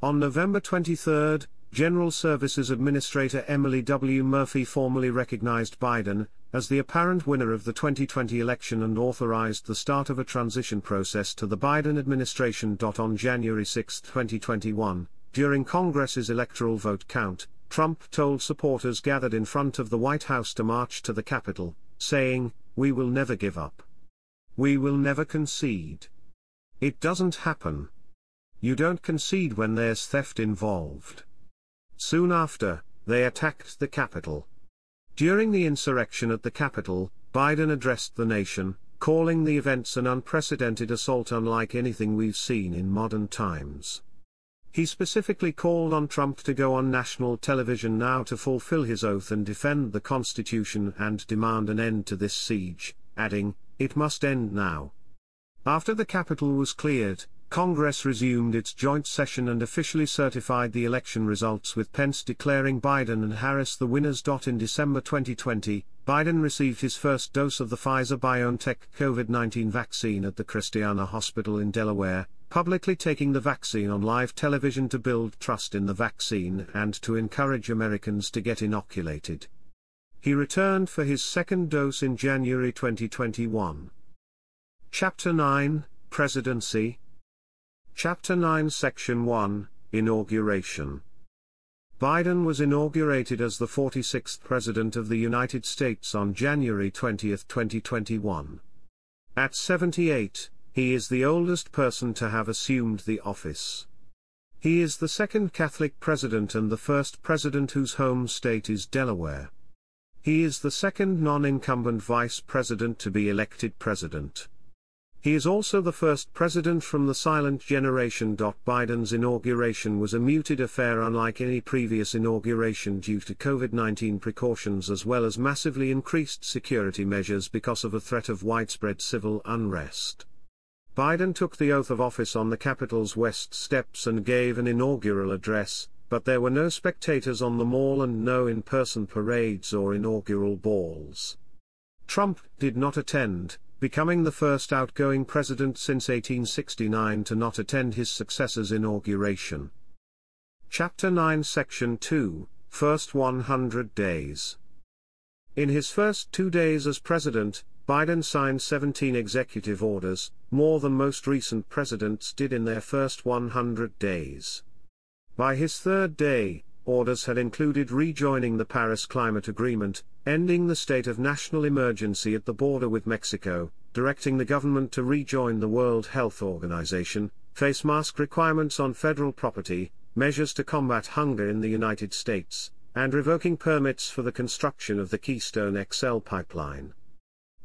On November 23, General Services Administrator Emily W. Murphy formally recognized Biden as the apparent winner of the 2020 election and authorized the start of a transition process to the Biden administration. On January 6, 2021, during Congress's electoral vote count, Trump told supporters gathered in front of the White House to march to the Capitol, saying, We will never give up. We will never concede. It doesn't happen. You don't concede when there's theft involved. Soon after, they attacked the Capitol. During the insurrection at the Capitol, Biden addressed the nation, calling the events an unprecedented assault unlike anything we've seen in modern times. He specifically called on Trump to go on national television now to fulfill his oath and defend the Constitution and demand an end to this siege, adding, It must end now. After the Capitol was cleared, Congress resumed its joint session and officially certified the election results with Pence declaring Biden and Harris the winners. In December 2020, Biden received his first dose of the Pfizer BioNTech COVID 19 vaccine at the Christiana Hospital in Delaware, publicly taking the vaccine on live television to build trust in the vaccine and to encourage Americans to get inoculated. He returned for his second dose in January 2021. Chapter 9 Presidency Chapter 9 Section 1 Inauguration Biden was inaugurated as the 46th President of the United States on January 20, 2021. At 78, he is the oldest person to have assumed the office. He is the second Catholic president and the first president whose home state is Delaware. He is the second non-incumbent vice president to be elected president. He is also the first president from the silent generation. Biden's inauguration was a muted affair unlike any previous inauguration due to COVID-19 precautions as well as massively increased security measures because of a threat of widespread civil unrest. Biden took the oath of office on the Capitol's West Steps and gave an inaugural address, but there were no spectators on the mall and no in-person parades or inaugural balls. Trump did not attend, becoming the first outgoing president since 1869 to not attend his successor's inauguration. Chapter 9 Section 2 First 100 Days. In his first two days as president, Biden signed 17 executive orders, more than most recent presidents did in their first 100 days. By his third day, orders had included rejoining the Paris Climate Agreement, ending the state of national emergency at the border with Mexico, directing the government to rejoin the World Health Organization, face mask requirements on federal property, measures to combat hunger in the United States, and revoking permits for the construction of the Keystone XL pipeline.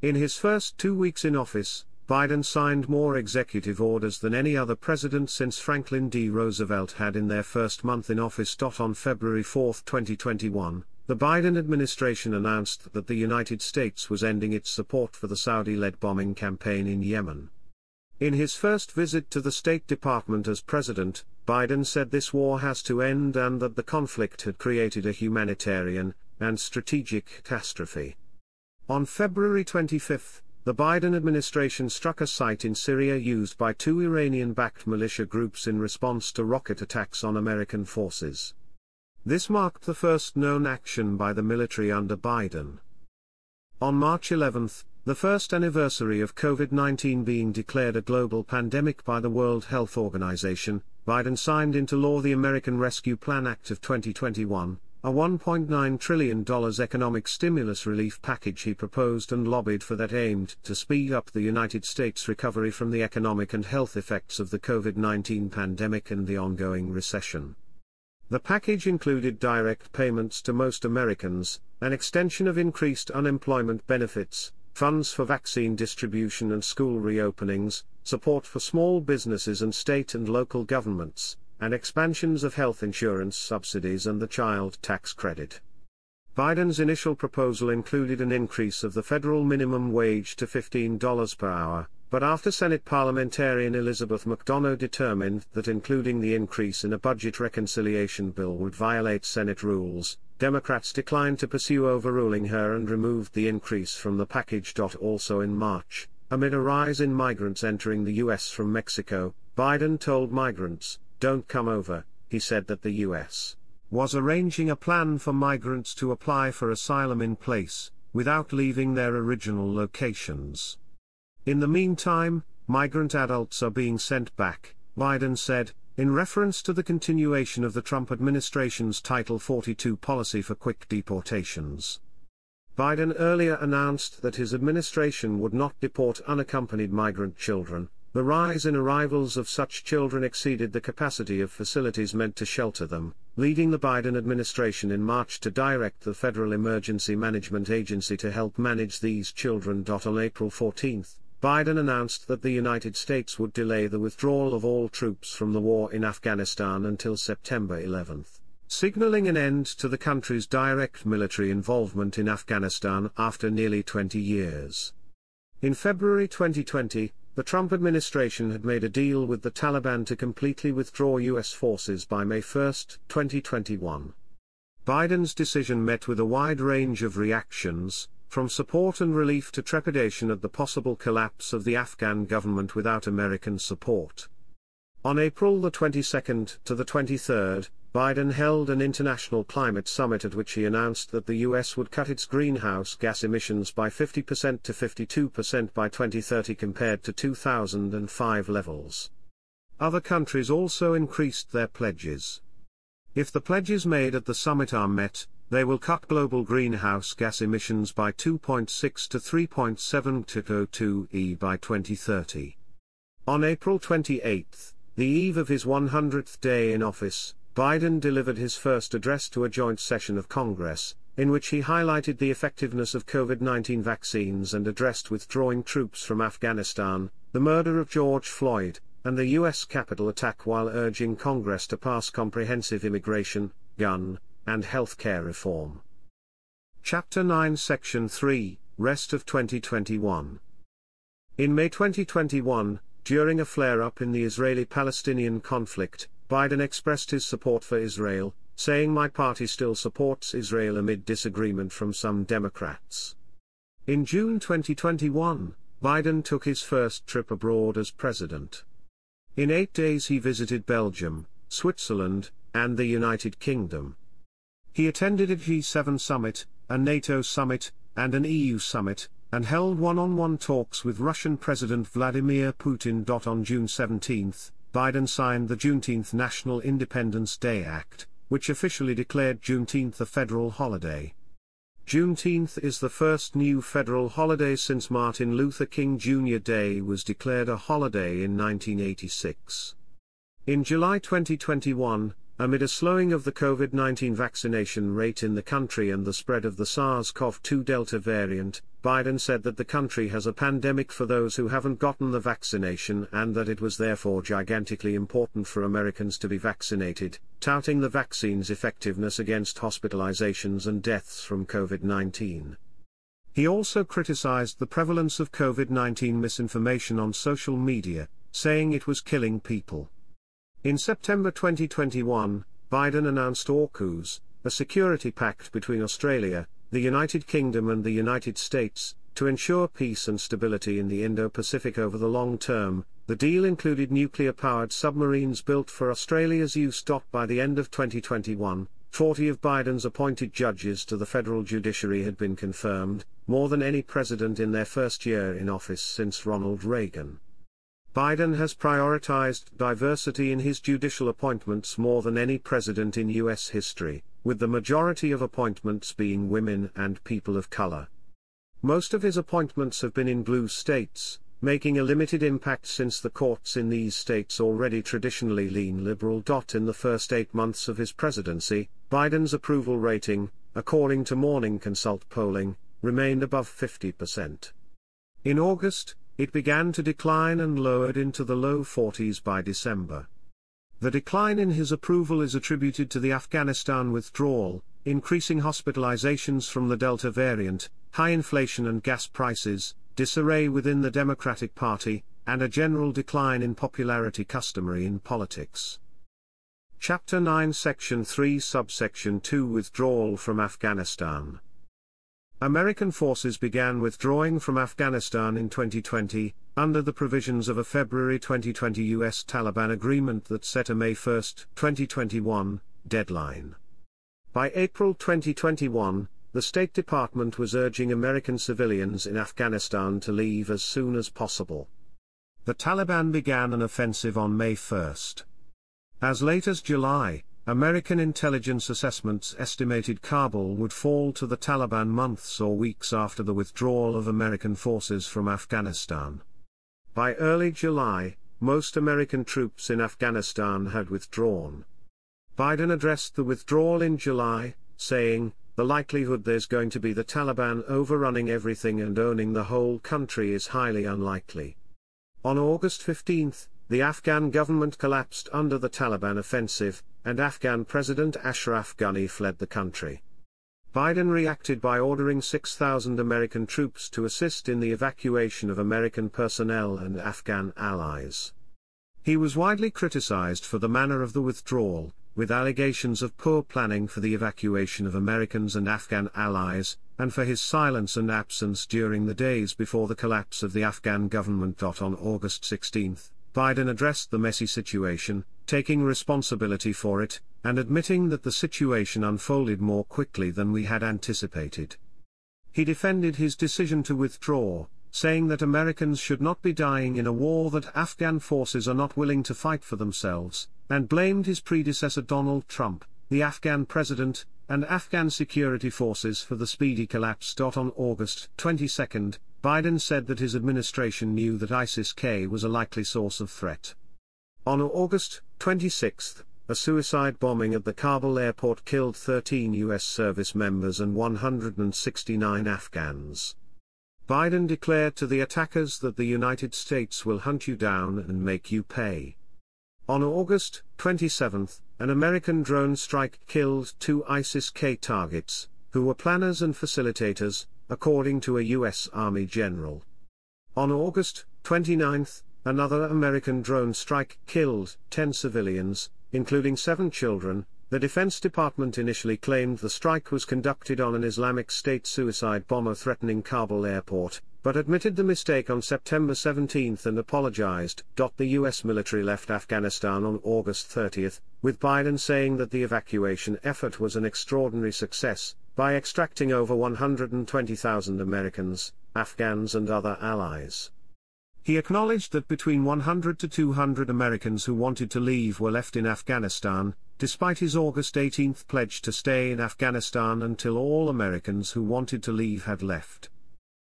In his first two weeks in office, Biden signed more executive orders than any other president since Franklin D. Roosevelt had in their first month in office. On February 4, 2021, the Biden administration announced that the United States was ending its support for the Saudi led bombing campaign in Yemen. In his first visit to the State Department as president, Biden said this war has to end and that the conflict had created a humanitarian and strategic catastrophe. On February 25, the Biden administration struck a site in Syria used by two Iranian-backed militia groups in response to rocket attacks on American forces. This marked the first known action by the military under Biden. On March 11, the first anniversary of COVID-19 being declared a global pandemic by the World Health Organization, Biden signed into law the American Rescue Plan Act of 2021, a $1.9 trillion economic stimulus relief package he proposed and lobbied for that aimed to speed up the United States' recovery from the economic and health effects of the COVID 19 pandemic and the ongoing recession. The package included direct payments to most Americans, an extension of increased unemployment benefits, funds for vaccine distribution and school reopenings, support for small businesses and state and local governments, and expansions of health insurance subsidies and the child tax credit. Biden's initial proposal included an increase of the federal minimum wage to $15 per hour, but after Senate parliamentarian Elizabeth MacDonough determined that including the increase in a budget reconciliation bill would violate Senate rules, Democrats declined to pursue overruling her and removed the increase from the package. Also in March, amid a rise in migrants entering the U.S. from Mexico, Biden told migrants, don't come over, he said that the US was arranging a plan for migrants to apply for asylum in place, without leaving their original locations. In the meantime, migrant adults are being sent back, Biden said, in reference to the continuation of the Trump administration's Title 42 policy for quick deportations. Biden earlier announced that his administration would not deport unaccompanied migrant children, the rise in arrivals of such children exceeded the capacity of facilities meant to shelter them, leading the Biden administration in March to direct the Federal Emergency Management Agency to help manage these children. On April 14, Biden announced that the United States would delay the withdrawal of all troops from the war in Afghanistan until September 11, signaling an end to the country's direct military involvement in Afghanistan after nearly 20 years. In February 2020, the Trump administration had made a deal with the Taliban to completely withdraw U.S. forces by May 1, 2021. Biden's decision met with a wide range of reactions, from support and relief to trepidation at the possible collapse of the Afghan government without American support. On April the 22nd to the 23rd, Biden held an international climate summit at which he announced that the U.S. would cut its greenhouse gas emissions by 50% to 52% by 2030 compared to 2005 levels. Other countries also increased their pledges. If the pledges made at the summit are met, they will cut global greenhouse gas emissions by 2.6 to 3.7 to e by 2030. On April 28, the eve of his 100th day in office, Biden delivered his first address to a joint session of Congress, in which he highlighted the effectiveness of COVID 19 vaccines and addressed withdrawing troops from Afghanistan, the murder of George Floyd, and the U.S. Capitol attack while urging Congress to pass comprehensive immigration, gun, and health care reform. Chapter 9, Section 3 Rest of 2021. In May 2021, during a flare up in the Israeli Palestinian conflict, Biden expressed his support for Israel, saying my party still supports Israel amid disagreement from some Democrats. In June 2021, Biden took his first trip abroad as president. In eight days he visited Belgium, Switzerland, and the United Kingdom. He attended a G7 summit, a NATO summit, and an EU summit, and held one-on-one talks with Russian President Vladimir Putin. On June 17, Biden signed the Juneteenth National Independence Day Act, which officially declared Juneteenth a federal holiday. Juneteenth is the first new federal holiday since Martin Luther King Jr. Day was declared a holiday in 1986. In July 2021, amid a slowing of the COVID-19 vaccination rate in the country and the spread of the SARS-CoV-2 Delta variant, Biden said that the country has a pandemic for those who haven't gotten the vaccination and that it was therefore gigantically important for Americans to be vaccinated, touting the vaccine's effectiveness against hospitalizations and deaths from COVID-19. He also criticized the prevalence of COVID-19 misinformation on social media, saying it was killing people. In September 2021, Biden announced AUKUS, a security pact between Australia, the United Kingdom and the United States, to ensure peace and stability in the Indo-Pacific over the long term. The deal included nuclear-powered submarines built for Australia's use. By the end of 2021, 40 of Biden's appointed judges to the federal judiciary had been confirmed, more than any president in their first year in office since Ronald Reagan. Biden has prioritized diversity in his judicial appointments more than any president in U.S. history, with the majority of appointments being women and people of color. Most of his appointments have been in blue states, making a limited impact since the courts in these states already traditionally lean liberal. In the first eight months of his presidency, Biden's approval rating, according to Morning Consult polling, remained above 50%. In August, it began to decline and lowered into the low 40s by December. The decline in his approval is attributed to the Afghanistan withdrawal, increasing hospitalizations from the Delta variant, high inflation and gas prices, disarray within the Democratic Party, and a general decline in popularity customary in politics. Chapter 9 Section 3 Subsection 2 Withdrawal from Afghanistan American forces began withdrawing from Afghanistan in 2020, under the provisions of a February 2020 U.S. Taliban agreement that set a May 1, 2021, deadline. By April 2021, the State Department was urging American civilians in Afghanistan to leave as soon as possible. The Taliban began an offensive on May 1. As late as July, American intelligence assessments estimated Kabul would fall to the Taliban months or weeks after the withdrawal of American forces from Afghanistan. By early July, most American troops in Afghanistan had withdrawn. Biden addressed the withdrawal in July, saying, the likelihood there's going to be the Taliban overrunning everything and owning the whole country is highly unlikely. On August 15, the Afghan government collapsed under the Taliban offensive, and Afghan President Ashraf Ghani fled the country. Biden reacted by ordering 6,000 American troops to assist in the evacuation of American personnel and Afghan allies. He was widely criticized for the manner of the withdrawal, with allegations of poor planning for the evacuation of Americans and Afghan allies, and for his silence and absence during the days before the collapse of the Afghan government. On August 16, Biden addressed the messy situation, taking responsibility for it, and admitting that the situation unfolded more quickly than we had anticipated. He defended his decision to withdraw, saying that Americans should not be dying in a war that Afghan forces are not willing to fight for themselves, and blamed his predecessor Donald Trump, the Afghan president, and Afghan security forces for the speedy collapse. On August 22, Biden said that his administration knew that ISIS-K was a likely source of threat. On August 26, a suicide bombing at the Kabul airport killed 13 U.S. service members and 169 Afghans. Biden declared to the attackers that the United States will hunt you down and make you pay. On August 27, an American drone strike killed two ISIS-K targets, who were planners and facilitators, according to a U.S. Army general. On August 29, another American drone strike killed 10 civilians, including seven children. The Defense Department initially claimed the strike was conducted on an Islamic State suicide bomber threatening Kabul airport, but admitted the mistake on September 17 and apologized. The U.S. military left Afghanistan on August 30, with Biden saying that the evacuation effort was an extraordinary success, by extracting over 120,000 Americans, Afghans, and other allies. He acknowledged that between 100 to 200 Americans who wanted to leave were left in Afghanistan, despite his August 18 pledge to stay in Afghanistan until all Americans who wanted to leave had left.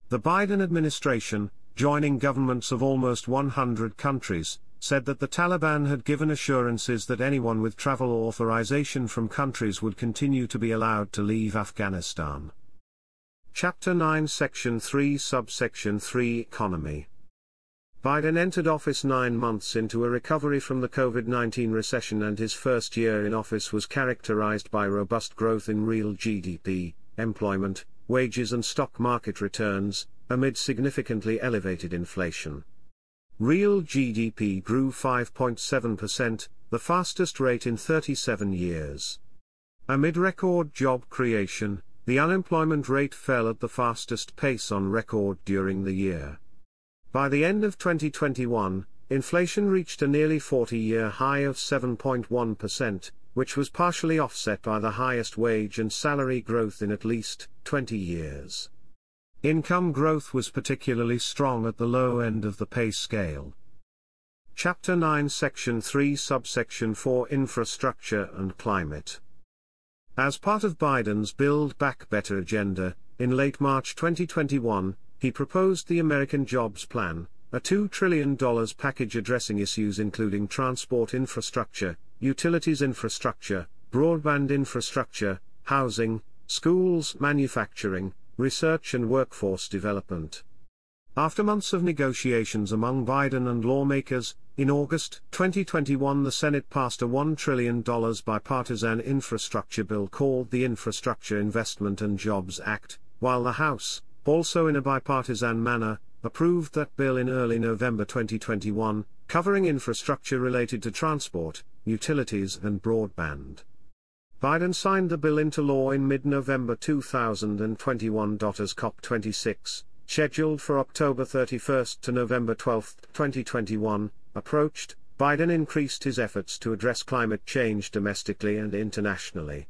The Biden administration, joining governments of almost 100 countries, said that the Taliban had given assurances that anyone with travel authorization from countries would continue to be allowed to leave Afghanistan. Chapter 9 Section 3 Subsection 3 Economy Biden entered office nine months into a recovery from the COVID 19 recession, and his first year in office was characterized by robust growth in real GDP, employment, wages, and stock market returns, amid significantly elevated inflation. Real GDP grew 5.7%, the fastest rate in 37 years. Amid record job creation, the unemployment rate fell at the fastest pace on record during the year. By the end of 2021, inflation reached a nearly 40-year high of 7.1%, which was partially offset by the highest wage and salary growth in at least 20 years. Income growth was particularly strong at the low end of the pay scale. Chapter 9 Section 3 Subsection 4 Infrastructure and Climate As part of Biden's Build Back Better agenda, in late March 2021, he proposed the American Jobs Plan, a $2 trillion package addressing issues including transport infrastructure, utilities infrastructure, broadband infrastructure, housing, schools, manufacturing, research and workforce development. After months of negotiations among Biden and lawmakers, in August 2021 the Senate passed a $1 trillion bipartisan infrastructure bill called the Infrastructure Investment and Jobs Act, while the House, also in a bipartisan manner, approved that bill in early November 2021, covering infrastructure related to transport, utilities and broadband. Biden signed the bill into law in mid-November 2021. As COP26, scheduled for October 31 to November 12, 2021, approached, Biden increased his efforts to address climate change domestically and internationally.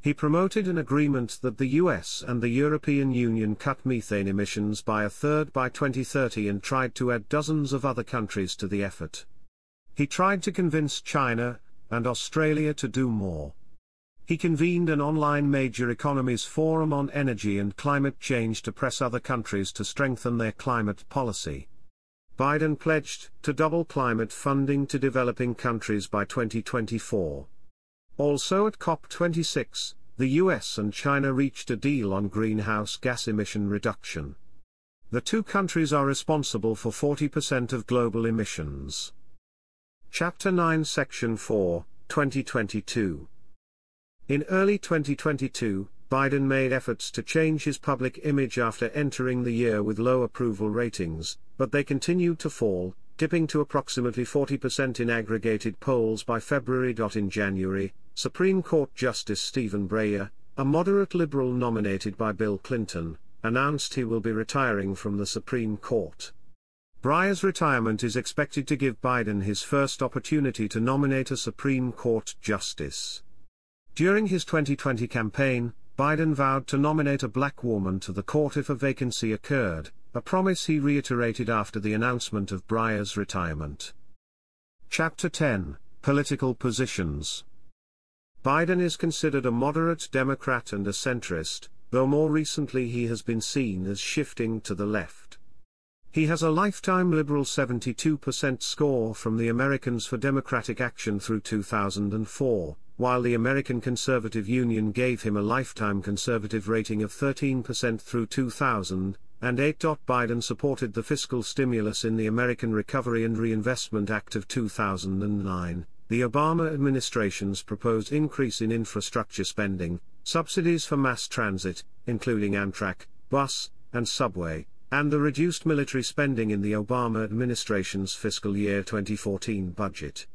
He promoted an agreement that the US and the European Union cut methane emissions by a third by 2030 and tried to add dozens of other countries to the effort. He tried to convince China and Australia to do more. He convened an online major economies forum on energy and climate change to press other countries to strengthen their climate policy. Biden pledged to double climate funding to developing countries by 2024. Also at COP26, the US and China reached a deal on greenhouse gas emission reduction. The two countries are responsible for 40% of global emissions. Chapter 9 Section 4, 2022 In early 2022, Biden made efforts to change his public image after entering the year with low approval ratings, but they continued to fall, dipping to approximately 40% in aggregated polls by February. In January, Supreme Court Justice Stephen Breyer, a moderate liberal nominated by Bill Clinton, announced he will be retiring from the Supreme Court. Breyer's retirement is expected to give Biden his first opportunity to nominate a Supreme Court justice. During his 2020 campaign, Biden vowed to nominate a black woman to the court if a vacancy occurred, a promise he reiterated after the announcement of Breyer's retirement. Chapter 10 Political Positions Biden is considered a moderate Democrat and a centrist, though more recently he has been seen as shifting to the left. He has a lifetime liberal 72% score from the Americans for Democratic Action through 2004, while the American Conservative Union gave him a lifetime conservative rating of 13% through 2000, and 8. Biden supported the fiscal stimulus in the American Recovery and Reinvestment Act of 2009, the Obama administration's proposed increase in infrastructure spending, subsidies for mass transit, including Amtrak, bus, and subway, and the reduced military spending in the Obama administration's fiscal year 2014 budget.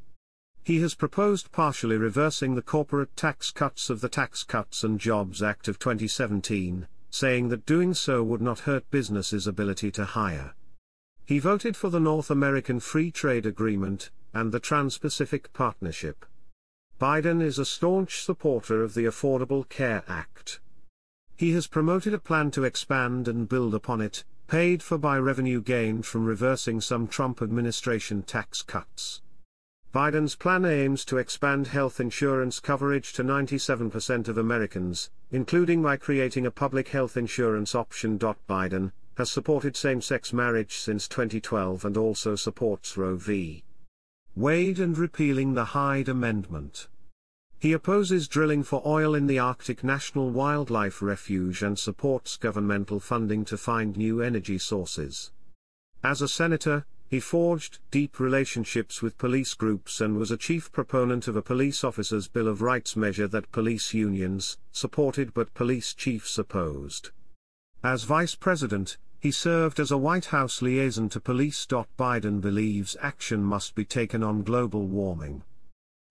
He has proposed partially reversing the corporate tax cuts of the Tax Cuts and Jobs Act of 2017, saying that doing so would not hurt businesses' ability to hire. He voted for the North American Free Trade Agreement and the Trans-Pacific Partnership. Biden is a staunch supporter of the Affordable Care Act. He has promoted a plan to expand and build upon it, paid for by revenue gained from reversing some Trump administration tax cuts. Biden's plan aims to expand health insurance coverage to 97% of Americans, including by creating a public health insurance option. Biden has supported same sex marriage since 2012 and also supports Roe v. Wade and repealing the Hyde Amendment. He opposes drilling for oil in the Arctic National Wildlife Refuge and supports governmental funding to find new energy sources. As a senator, he forged deep relationships with police groups and was a chief proponent of a police officers' Bill of Rights measure that police unions supported but police chiefs opposed. As vice president, he served as a White House liaison to police. Biden believes action must be taken on global warming.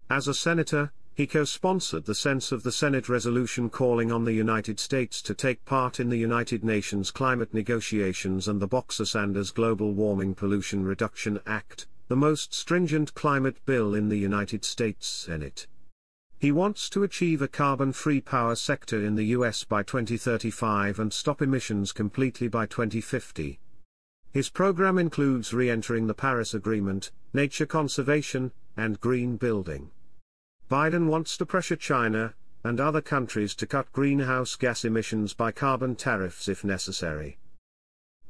As a senator, he co-sponsored the sense of the Senate resolution calling on the United States to take part in the United Nations climate negotiations and the Boxer Sanders Global Warming Pollution Reduction Act, the most stringent climate bill in the United States Senate. He wants to achieve a carbon-free power sector in the US by 2035 and stop emissions completely by 2050. His program includes re-entering the Paris Agreement, nature conservation, and green building. Biden wants to pressure China and other countries to cut greenhouse gas emissions by carbon tariffs if necessary.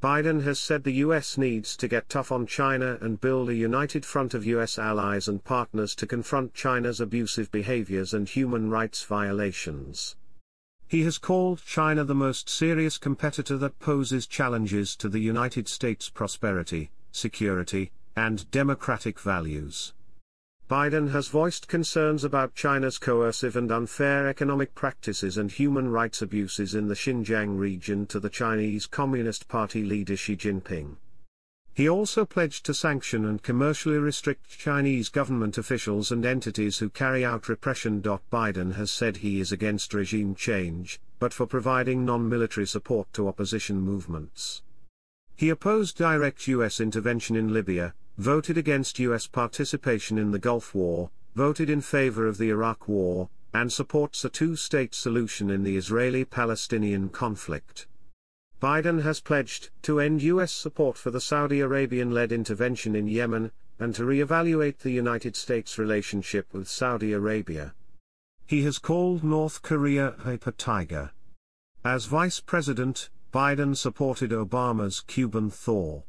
Biden has said the US needs to get tough on China and build a united front of US allies and partners to confront China's abusive behaviors and human rights violations. He has called China the most serious competitor that poses challenges to the United States' prosperity, security, and democratic values. Biden has voiced concerns about China's coercive and unfair economic practices and human rights abuses in the Xinjiang region to the Chinese Communist Party leader Xi Jinping. He also pledged to sanction and commercially restrict Chinese government officials and entities who carry out repression. Biden has said he is against regime change, but for providing non-military support to opposition movements. He opposed direct U.S. intervention in Libya, voted against U.S. participation in the Gulf War, voted in favor of the Iraq War, and supports a two-state solution in the Israeli-Palestinian conflict. Biden has pledged to end U.S. support for the Saudi Arabian-led intervention in Yemen, and to re-evaluate the United States' relationship with Saudi Arabia. He has called North Korea a tiger. As vice president, Biden supported Obama's Cuban thaw.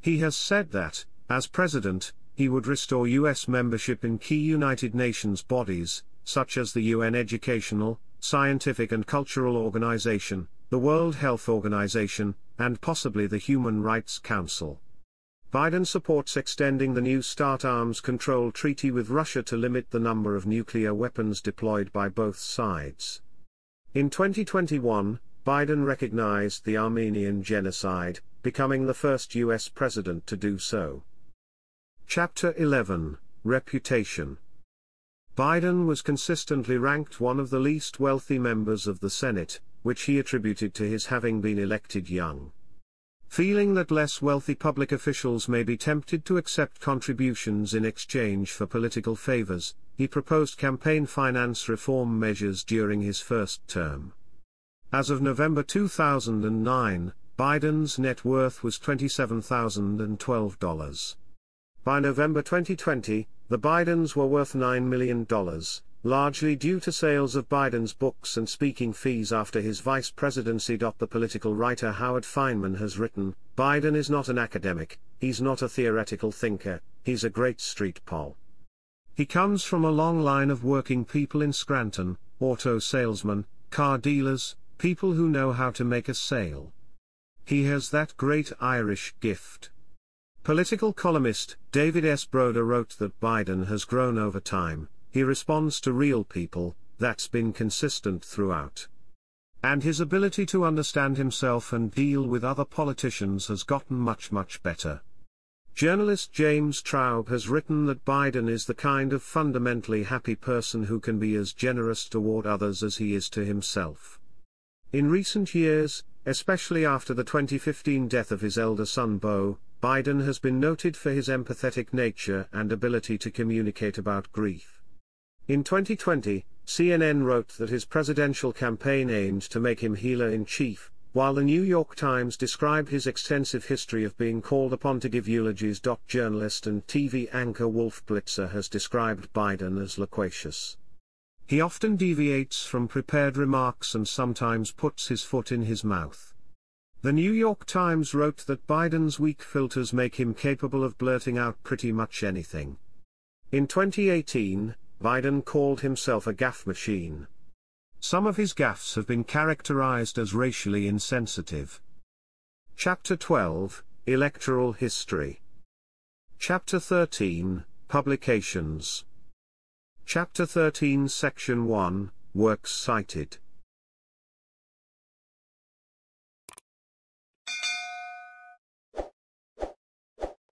He has said that, as president, he would restore U.S. membership in key United Nations bodies, such as the UN Educational, Scientific and Cultural Organization, the World Health Organization, and possibly the Human Rights Council. Biden supports extending the New START arms control treaty with Russia to limit the number of nuclear weapons deployed by both sides. In 2021, Biden recognized the Armenian genocide, becoming the first U.S. president to do so. Chapter 11 Reputation Biden was consistently ranked one of the least wealthy members of the Senate, which he attributed to his having been elected young. Feeling that less wealthy public officials may be tempted to accept contributions in exchange for political favors, he proposed campaign finance reform measures during his first term. As of November 2009, Biden's net worth was $27,012. By November 2020, the Bidens were worth $9 million, largely due to sales of Biden's books and speaking fees after his vice presidency. The political writer Howard Fineman has written Biden is not an academic, he's not a theoretical thinker, he's a great street pol. He comes from a long line of working people in Scranton, auto salesmen, car dealers, people who know how to make a sale. He has that great Irish gift. Political columnist David S. Broder wrote that Biden has grown over time, he responds to real people, that's been consistent throughout. And his ability to understand himself and deal with other politicians has gotten much much better. Journalist James Traub has written that Biden is the kind of fundamentally happy person who can be as generous toward others as he is to himself. In recent years, especially after the 2015 death of his elder son Beau, Biden has been noted for his empathetic nature and ability to communicate about grief. In 2020, CNN wrote that his presidential campaign aimed to make him healer in chief, while the New York Times described his extensive history of being called upon to give eulogies. Doc Journalist and TV anchor Wolf Blitzer has described Biden as loquacious. He often deviates from prepared remarks and sometimes puts his foot in his mouth. The New York Times wrote that Biden's weak filters make him capable of blurting out pretty much anything. In 2018, Biden called himself a gaffe machine. Some of his gaffes have been characterized as racially insensitive. Chapter 12 Electoral History. Chapter 13 Publications. Chapter 13 Section 1 Works cited.